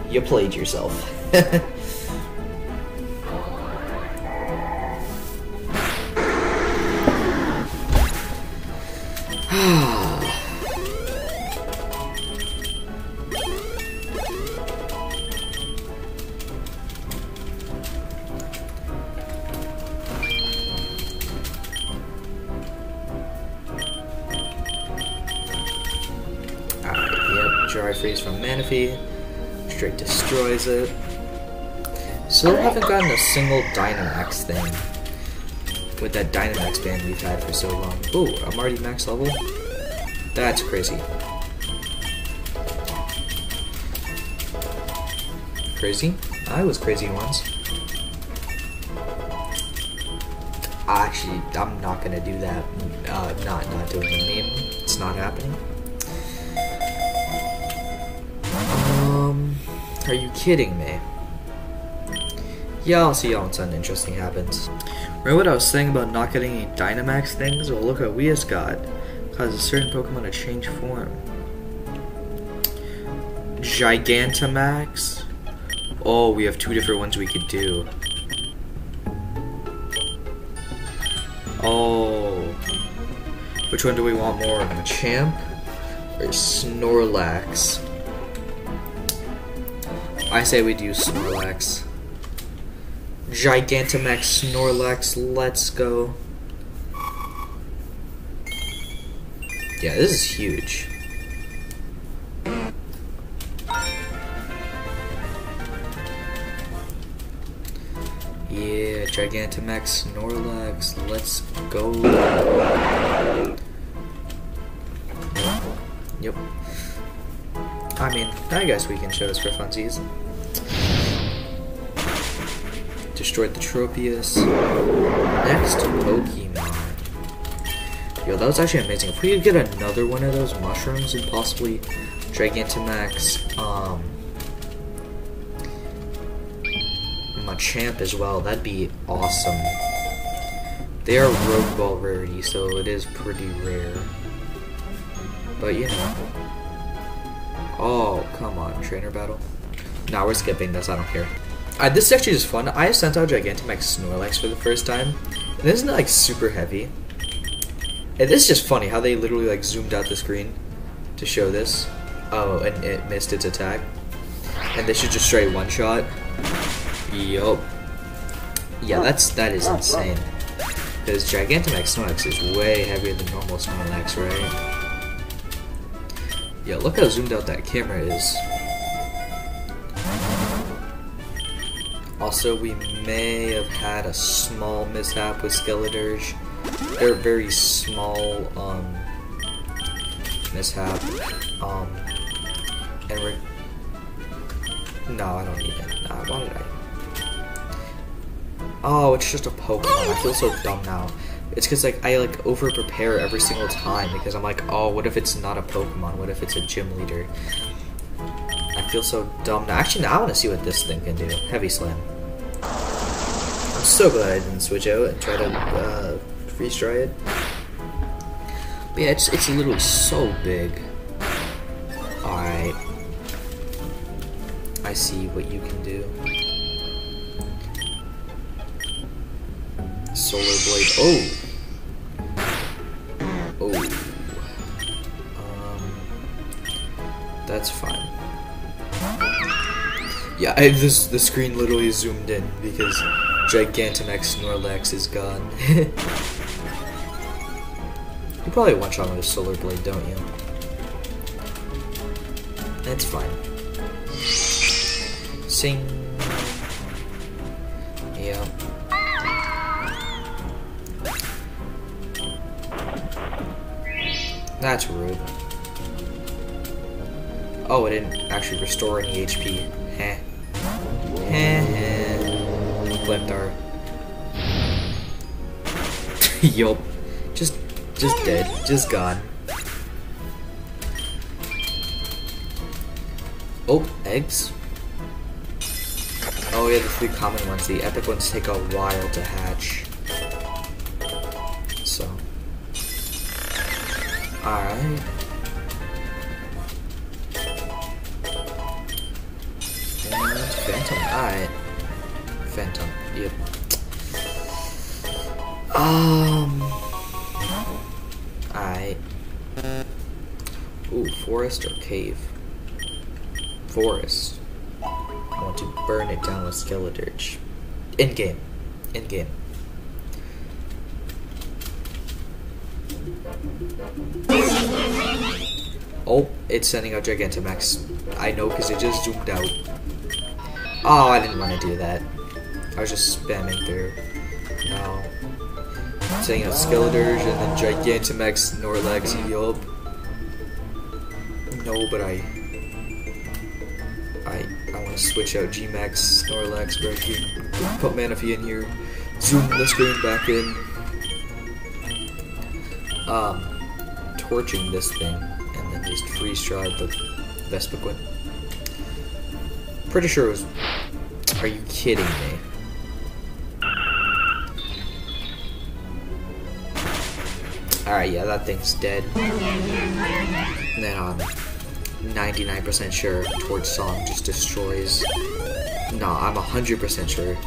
You played yourself. (laughs) With that Dynamax band we've had for so long. Ooh, I'm already max level? That's crazy. Crazy? I was crazy once. Actually, I'm not gonna do that. Uh, not not doing a meme. It's not happening. Um, are you kidding me? Yeah, I'll see y'all when something interesting happens. Remember what I was saying about not getting any Dynamax things? Well, look what we just got. Causes a certain Pokemon to change form. Gigantamax. Oh, we have two different ones we could do. Oh. Which one do we want more? Machamp or Snorlax? I say we do Snorlax. Gigantamax Snorlax, let's go. Yeah, this is huge. Yeah, Gigantamax Snorlax, let's go. Yep. I mean, I guess we can show this for funsies. Destroyed the Tropius. Next Pokemon. Yo, that was actually amazing. If we could get another one of those mushrooms and possibly Gigantamax, um, Machamp as well, that'd be awesome. They are Rogue Ball rarity, so it is pretty rare. But you know. Oh, come on, trainer battle. Nah, we're skipping this, I don't care. Uh, this actually is fun. I sent out Gigantamax Snorlax for the first time. And isn't it like super heavy? And this is just funny how they literally like zoomed out the screen to show this. Oh, and it missed its attack. And this should just straight one shot. Yup. Yeah, that's that is insane. Because Gigantamax Snorlax is way heavier than normal Snorlax, right? Yeah, look how zoomed out that camera is. Also, we may have had a small mishap with Skeledirge. They're very small um, mishap. Um, and we're... No, I don't need it. Nah, why did I? Oh, it's just a Pokemon. I feel so dumb now. It's because like I like over prepare every single time because I'm like, oh, what if it's not a Pokemon? What if it's a gym leader? I feel so dumb now. Actually, now I want to see what this thing can do. Heavy Slam. So glad I didn't switch out and try to uh, freeze dry it. But yeah, it's it's literally so big. Alright. I see what you can do. Solar Blade. Oh! Oh. Um, that's fine. Yeah, I, this the screen literally zoomed in because Gigantamax Snorlax is gone. (laughs) you probably one shot with a Solar Blade, don't you? That's fine. Sing. Yeah. That's rude. Oh, it didn't actually restore any HP. Heh. Heh heh. Glemdar. (laughs) yup. Just, just dead. Just gone. Oh, eggs. Oh yeah, the three common ones. The epic ones take a while to hatch. So. Alright. Phantom, alright. Phantom, yep. Um. Alright. Ooh, forest or cave? Forest. I want to burn it down with Skeledirge. In game. In game. Oh, it's sending out Gigantamax. I know because it just zoomed out. Oh, I didn't want to do that. I was just spamming through. Now, Sending out Skeledirge and then Gigantamax, Snorlax, yup. No, but I... I I want to switch out Gmax, Snorlax, Breaking, put Manaphy in here, zoom the screen back in. Um, torching this thing, and then just freeze shroud the Vespiquen. Pretty sure it was. Are you kidding me? Alright, yeah, that thing's dead. Then um, I'm 99% sure Torch Song just destroys. No, I'm 100% sure.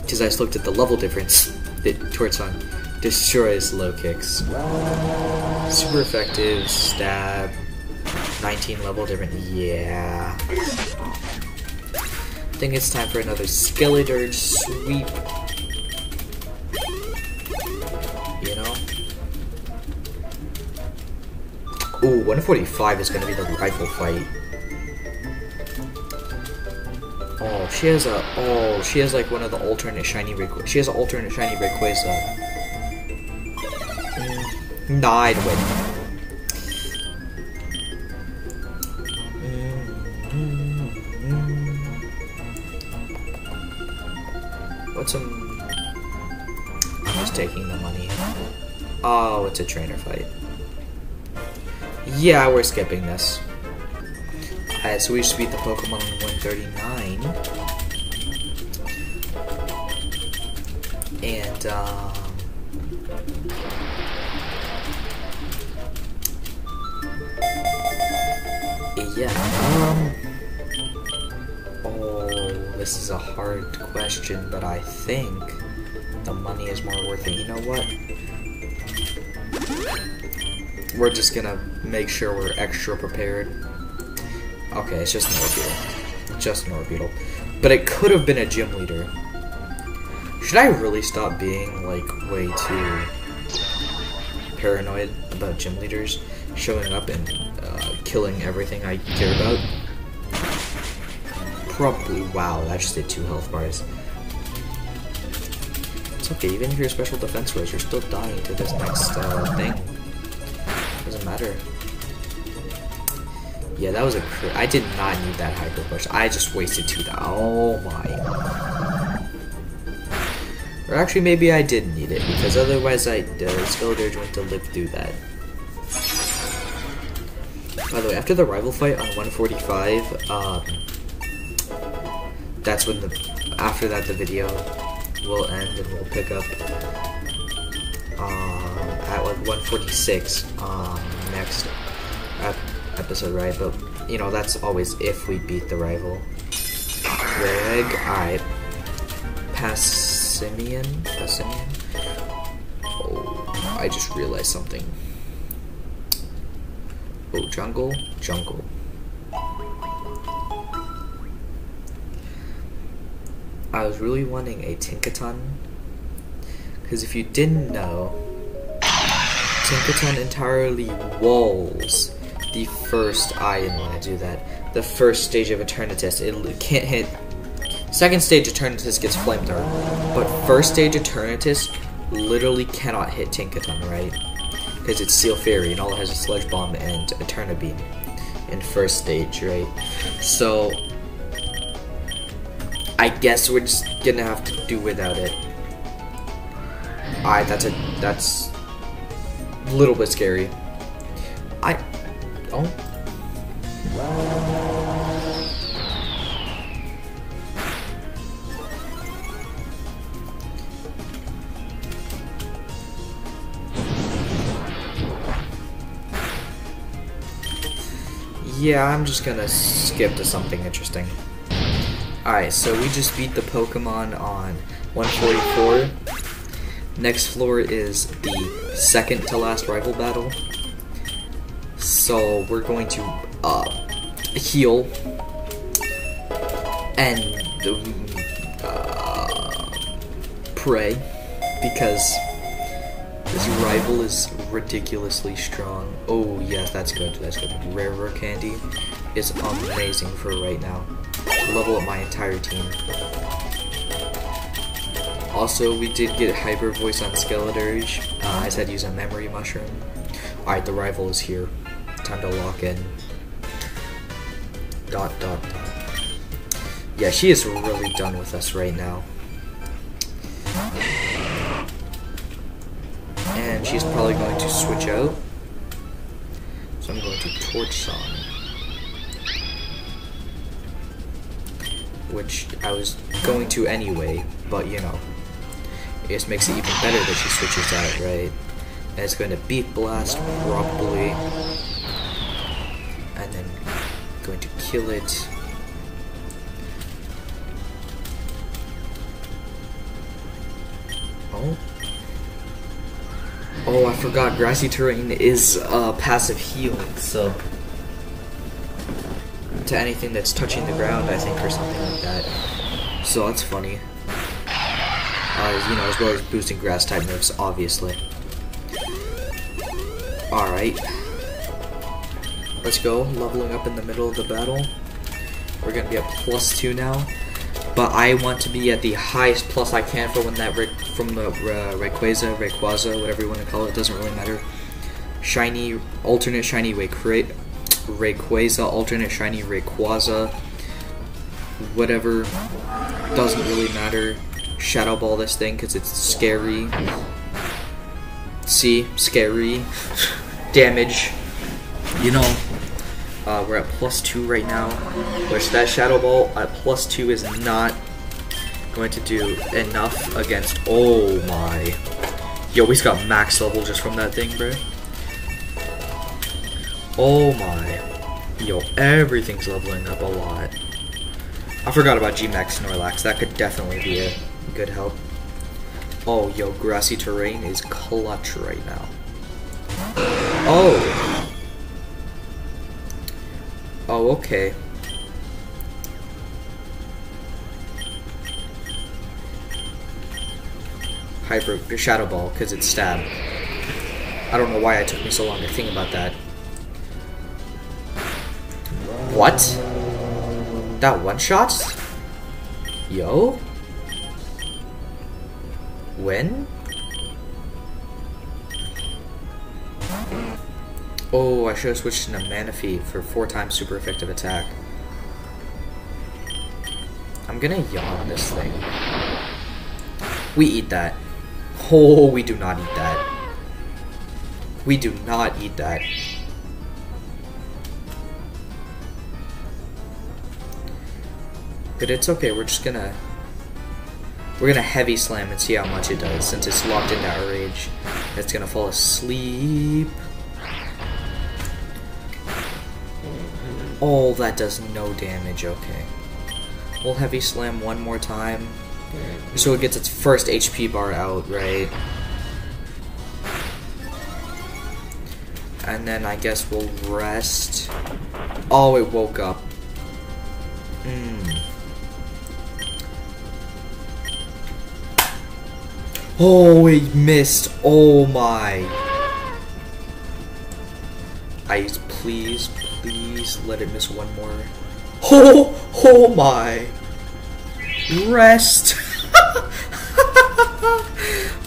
Because I just looked at the level difference (laughs) that Torch Song destroys Lokix. Super effective, stab, 19 level different, yeah. I think it's time for another Skeledirge sweep. Ooh, 145 is gonna be the rival fight. Oh, she has a, oh, she has like one of the alternate shiny. She has an alternate shiny Rayquaza. Mm, nah, I'd win. What's a... I'm just taking the money. Oh, it's a trainer fight. Yeah, we're skipping this. Alright, so we just beat the Pokemon 139. And, um... Yeah, um... Oh, this is a hard question, but I think the money is more worth it. You know what? We're just gonna make sure we're extra prepared. Okay, it's just Orbeetle. Just Orbeetle. But it could have been a gym leader. Should I really stop being, like, way too paranoid about gym leaders showing up and uh, killing everything I care about? Probably. Wow, that just did two health bars. It's okay, even if your special defense was, you're still dying to this next uh, thing. Doesn't matter. Yeah, that was a crit. I did not need that hyper push. I just wasted two. Oh my. Or actually, maybe I did need it because otherwise, I uh, Skeledirge went to live through that. By the way, after the rival fight on 145, um, that's when the after that the video will end and we'll pick up um, at like 146 um, next episode, right? But you know that's always if we beat the rival. Greg, alright. Passimian, Passimian. Oh, I just realized something. Oh, jungle, jungle. I was really wanting a Tinkaton. Because if you didn't know, Tinkaton entirely walls the first. I didn't want to do that. The first stage of Eternatus. It can't hit. Second stage Eternatus gets Flamethrower. But first stage Eternatus literally cannot hit Tinkaton, right? Because it's Steel Fairy and all it has is Sludge Bomb and Eterna Beam in first stage, right? So I guess we're just gonna have to do without it. Alright, that's a that's a little bit scary. I oh Yeah, I'm just gonna skip to something interesting. Alright, so we just beat the Pokemon on 144. Next floor is the second to last rival battle. So we're going to uh, heal and uh, pray because This rival is ridiculously strong. Oh, yes, that's good. That's good. Rare Candy is amazing for right now. Level up my entire team. Also, we did get Hyper Voice on Skeledirge. Uh, I said use a Memory Mushroom. Alright, the rival is here. Time to lock in. Dot, dot, dot. Yeah, she is really done with us right now. And she's probably going to switch out. So I'm going to Torch Song. Which I was going to anyway, but you know. It just makes it even better that she switches out, right? And it's going to Beat Blast, probably. And then going to kill it. Oh. Oh, I forgot. Grassy terrain is uh, passive healing, so to anything that's touching the ground, I think, or something like that. So that's funny. Uh, you know, as well as boosting grass type moves, obviously. Alright. Let's go, leveling up in the middle of the battle. We're gonna be at plus two now but I want to be at the highest plus I can for when that from the uh, Rayquaza, Rayquaza, whatever you want to call it, doesn't really matter. Shiny, alternate shiny Rayquaza, Rayquaza, alternate shiny Rayquaza, whatever, doesn't really matter. Shadow Ball this thing because it's scary. See, scary. (laughs) Damage. You know, uh, we're at plus two right now, which that Shadow Ball at plus two is not going to do enough against. Oh my. Yo, just got max level just from that thing, bro. Oh my. Yo, everything's leveling up a lot. I forgot about G-Max Snorlax. That could definitely be a good help. Oh, yo, Grassy Terrain is clutch right now. Oh! Oh, okay. Hyper Shadow Ball, because it's stab. I don't know why it took me so long to think about that. What? That one shot? Yo? When? Oh, I should have switched into Manaphy for four times super effective attack. I'm gonna yawn this thing. We eat that. Oh, we do not eat that. We do not eat that. But it's okay, we're just gonna... We're gonna heavy slam and see how much it does, since it's locked into our rage. It's gonna fall asleep. Oh, that does no damage, okay. We'll Heavy Slam one more time. So it gets its first HP bar out, right? And then I guess we'll rest. Oh, it woke up. Hmm. Oh, it missed. Oh my. Ice, please, Please let it miss one more. Oh, oh my. Rest. (laughs)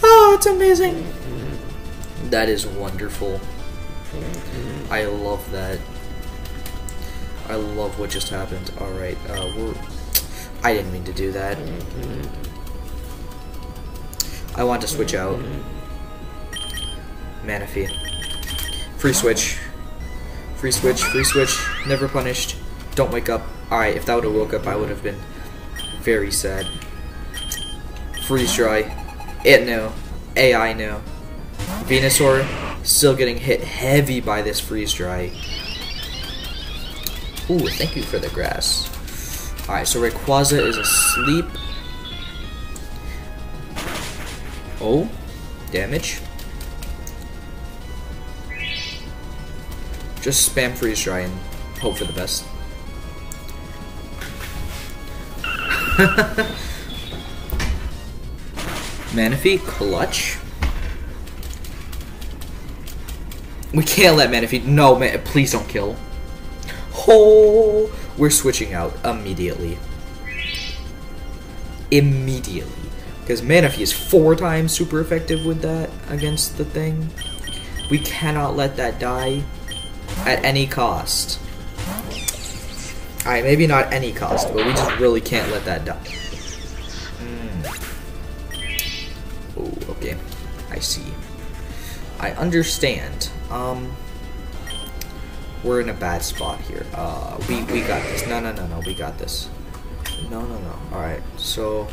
oh, it's amazing. That is wonderful. I love that. I love what just happened. Alright, uh, we're... I didn't mean to do that. I want to switch out. Manaphy. Free switch. Free switch, free switch, never punished. Don't wake up. Alright, if that would have woke up, I would have been very sad. Freeze dry. It knew. AI knew. Venusaur still getting hit heavy by this freeze dry. Ooh, thank you for the grass. Alright, so Rayquaza is asleep. Oh, damage. Just spam freeze dry and hope for the best. (laughs) Manaphy, clutch. We can't let Manaphy. No, man, please don't kill. Oh, we're switching out immediately. Immediately. Because Manaphy is four times super effective with that against the thing. We cannot let that die at any cost. Alright, maybe not any cost, but we just really can't let that die. Mm. Oh, okay. I see. I understand. Um, we're in a bad spot here. Uh, we, we got this. No, no, no, no, we got this. No, no, no. Alright, so...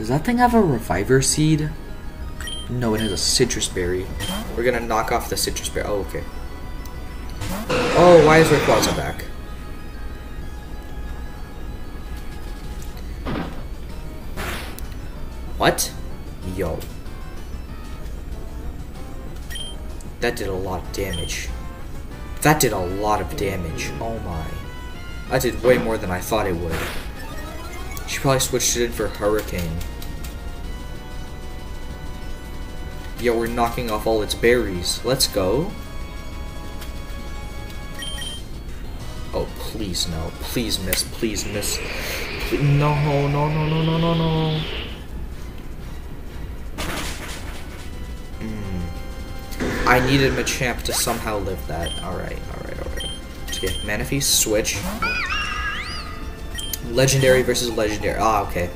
Does that thing have a reviver seed? No, it has a Sitrus Berry. We're gonna knock off the Sitrus Berry. Oh, okay. Oh, why is Rayquaza back? What? Yo. That did a lot of damage. That did a lot of damage. Oh my. That did way more than I thought it would. She probably switched it in for Hurricane. Yo, we're knocking off all its berries. Let's go. Oh, please no. Please miss. Please miss. No, no, no, no, no, no, no. Mm. I needed Machamp to somehow live that. Alright, alright, alright. Okay, Manaphy, switch. Legendary versus legendary. Ah, okay.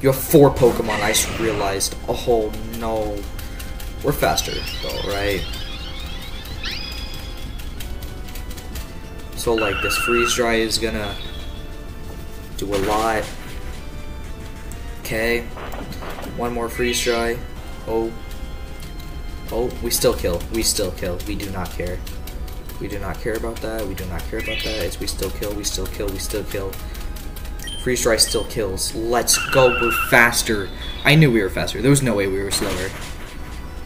You have four Pokemon, I realized. Oh, no. We're faster, though, right? So, like, this Freeze Dry is gonna do a lot. Okay. One more Freeze Dry. Oh. Oh, we still kill. We still kill. We do not care. We do not care about that. We do not care about that. It's we still kill. We still kill. We still kill. Freeze dry still kills. Let's go. We're faster. I knew we were faster. There was no way we were slower.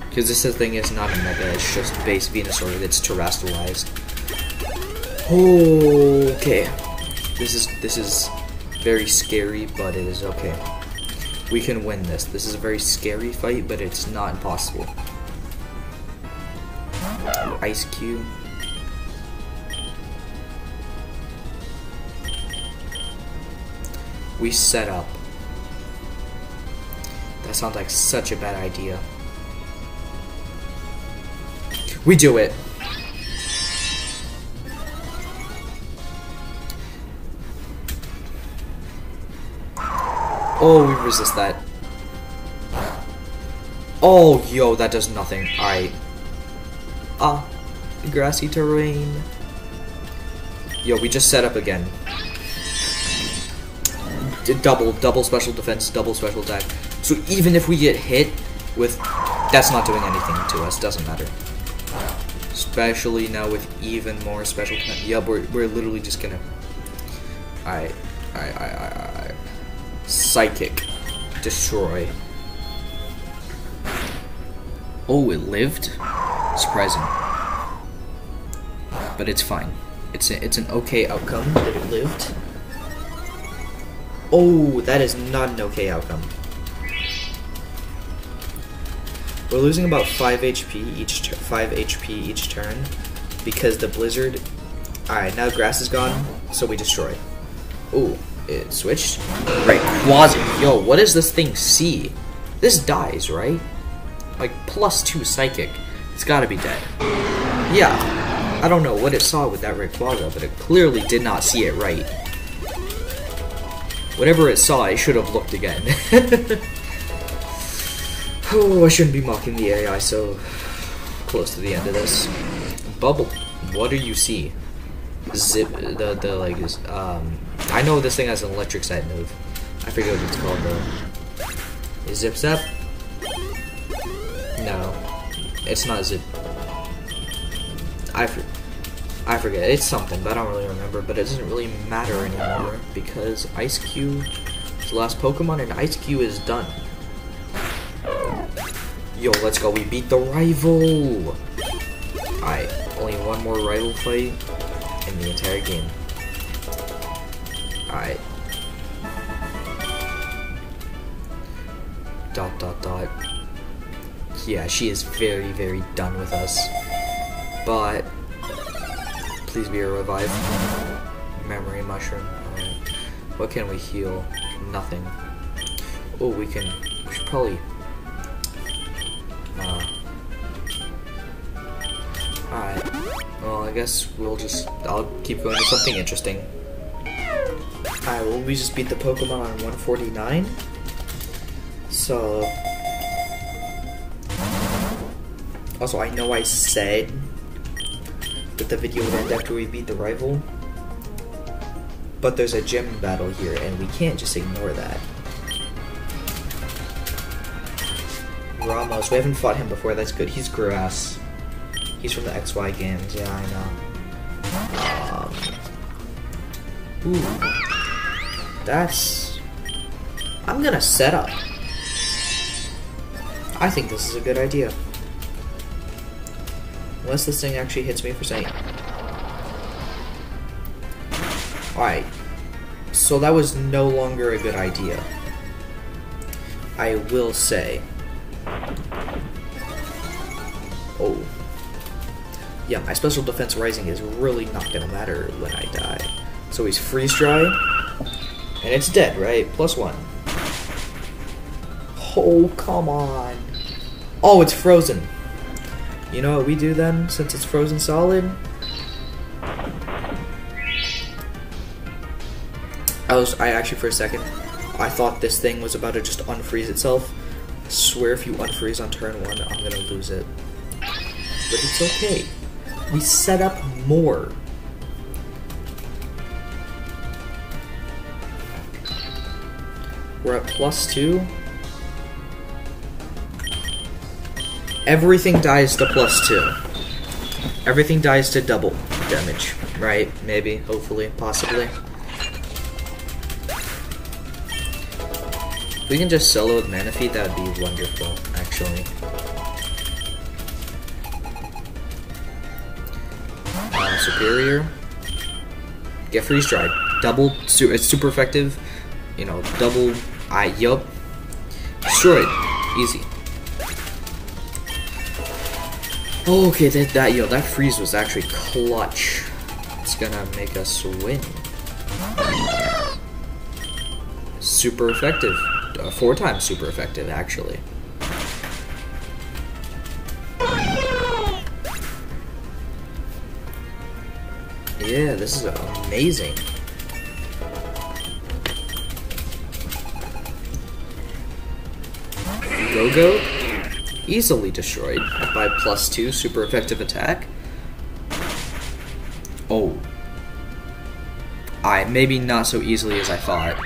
Because this thing is not a mega. It's just base Venusaur that's Terastallized. Okay. This is this is very scary, but it is okay. We can win this. This is a very scary fight, but it's not impossible. Eiscue. We set up. That sounds like such a bad idea. We do it. Oh, we resist that. Oh, yo, that does nothing. Alright. Ah, grassy terrain. Yo, we just set up again double, double special defense, double special attack. So even if we get hit with, that's not doing anything to us, doesn't matter. Especially now with even more special defense. Yep, we're, we're literally just gonna, alright, alright, alright, alright, Psychic, destroy. Oh, it lived? Surprising. But it's fine. It's a, it's an okay outcome that it lived. Oh, that is not an okay outcome. We're losing about 5 HP each 5 HP each turn because the blizzard. Alright, now grass is gone, so we destroy. Oh, it switched? Right, Quasi. Yo, what does this thing see? This dies, right? Like, plus 2 psychic. It's gotta be dead. Yeah. I don't know what it saw with that Rayquaza, but it clearly did not see it right. Whatever it saw, it should have looked again. (laughs) oh, I shouldn't be mocking the AI so close to the end of this. Bubble, what do you see? Zip, the, the, like, um, I know this thing has an electric side move. I forget what it's called though. Is Zip Zap? No. It's not Zip. I. I forget, it's something, but I don't really remember, but it doesn't really matter anymore, because Eiscue is the last Pokemon, and Eiscue is done. Yo, let's go, we beat the rival! Alright, only one more rival fight in the entire game. Alright. Dot dot dot. yeah, she is very, very done with us. But please be a revive. Memory mushroom. What can we heal? Nothing. Oh, we can. We should probably. Uh, Alright. Well, I guess we'll just. I'll keep going to something interesting. Alright, well, we just beat the Pokemon on 149. So. Also, I know I said that the video would end after we beat the rival. But there's a gym battle here, and we can't just ignore that. Ramos, we haven't fought him before, that's good. He's grass. He's from the XY games, yeah, I know. Um, ooh. That's... I'm gonna set up. I think this is a good idea. Unless this thing actually hits me for saying. Alright. So that was no longer a good idea. I will say. Oh. Yeah, my special defense rising is really not gonna matter when I die. So he's freeze dry. And it's dead, right? Plus one. Oh, come on. Oh, it's frozen. You know what we do then, since it's frozen solid? I was, I actually for a second, I thought this thing was about to just unfreeze itself. I swear if you unfreeze on turn one, I'm gonna lose it. But it's okay. We set up more. We're at plus two. Everything dies to plus two. Everything dies to double damage, right? Maybe, hopefully, possibly. If we can just solo with Mana Manaphy, that would be wonderful, actually. Uh, superior. Get freeze dried. Double, su it's super effective. You know, double, I, yup. Destroyed. Easy. Okay, that, that yo, that freeze was actually clutch. It's gonna make us win. Super effective. Uh, four times super effective, actually. Yeah, this is amazing. Go-Go? Easily destroyed by plus two super effective attack. Oh. I maybe not so easily as I thought.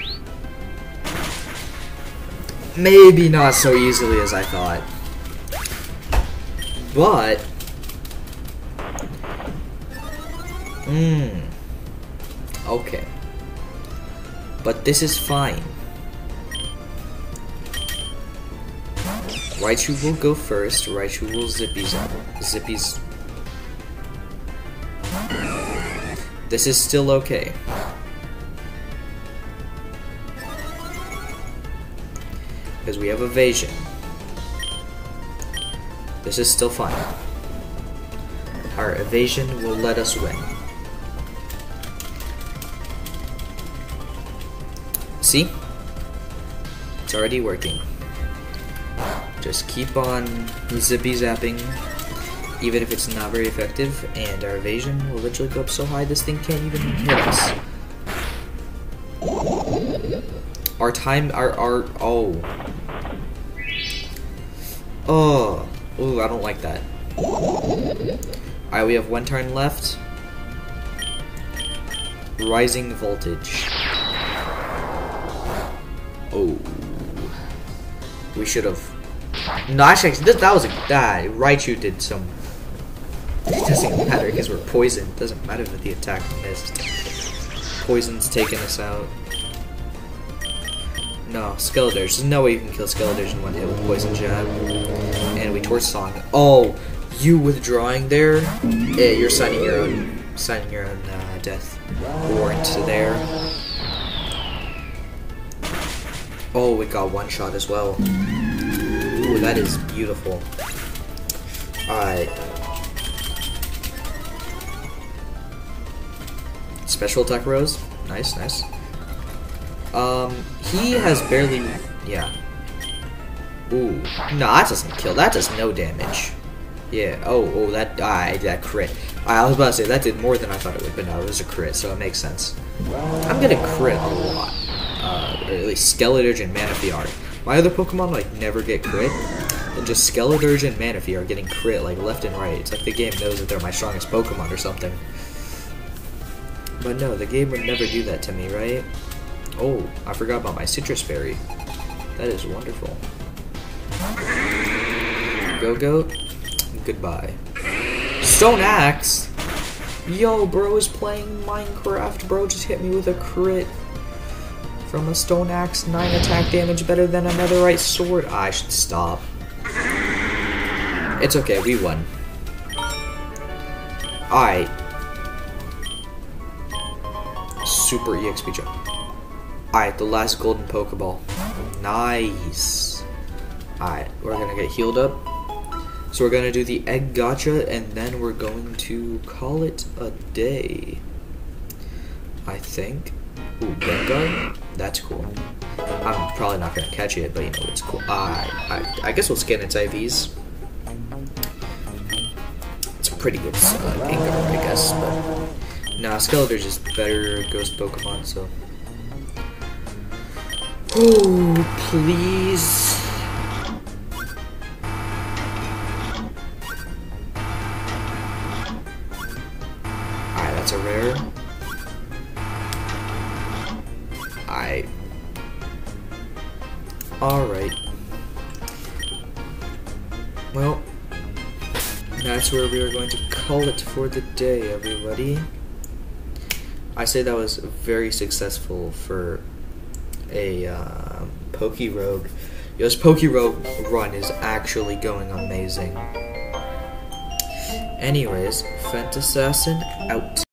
Maybe not so easily as I thought. But Mmm. Okay. But this is fine. Raichu will go first. Raichu will Zippy's up. Zippy's. This is still okay. Because we have evasion. This is still fine. Our evasion will let us win. See? It's already working. Just keep on zippy zapping, even if it's not very effective, and our evasion will literally go up so high this thing can't even hit us. Our time, our, our, oh. Oh. Ooh, I don't like that. Alright, we have one turn left. Rising voltage. Oh. We should have. No, actually, this, that was a. That Raichu did some. It doesn't matter because we're poisoned. It doesn't matter that the attack missed. Poison's taking us out. No, Skeledirge. There's no way you can kill Skeledirge in one hit with Poison Jab. And we Torch Song. Oh, you withdrawing there? Yeah, you're signing your own, signing your own uh, death warrant there. Oh, we got one shot as well. Ooh, that is beautiful. Alright. Special attack rose. Nice, nice. Um, he has barely... Yeah. Ooh. No, that doesn't kill. That does no damage. Yeah. Oh, oh, that... I that crit. I was about to say, that did more than I thought it would, but no, it was a crit, so it makes sense. I'm gonna crit a lot. Uh, at least Skeledirge and Manaphy are. My other Pokemon, like, never get crit. And just Skeledirge and Manaphy are getting crit, like, left and right. It's like the game knows that they're my strongest Pokemon or something. But no, the game would never do that to me, right? Oh, I forgot about my Sitrus Berry. That is wonderful. Gogoat, goodbye. Stone Axe? Yo, bro is playing Minecraft. Bro just hit me with a crit. From a Stone Axe, 9 attack damage better than a Netherite Sword. I should stop. It's okay, we won. Alright. Super EXP jump. Alright, the last golden Pokeball. Nice. Alright, we're gonna get healed up. So we're gonna do the egg gacha and then we're going to call it a day. I think. Ooh, Gengar? That's cool. I'm probably not gonna catch it, but you know, it's cool. I, I, I guess we'll scan its IVs. It's a pretty good uh, I guess, but... Nah, Skeletor's just better ghost Pokemon, so... Oh, please. Alright. Well, that's where we are going to call it for the day, everybody. I say that was very successful for a uh, Rogue. Yo's Rogue run is actually going amazing. Anyways, Fent Assassin out.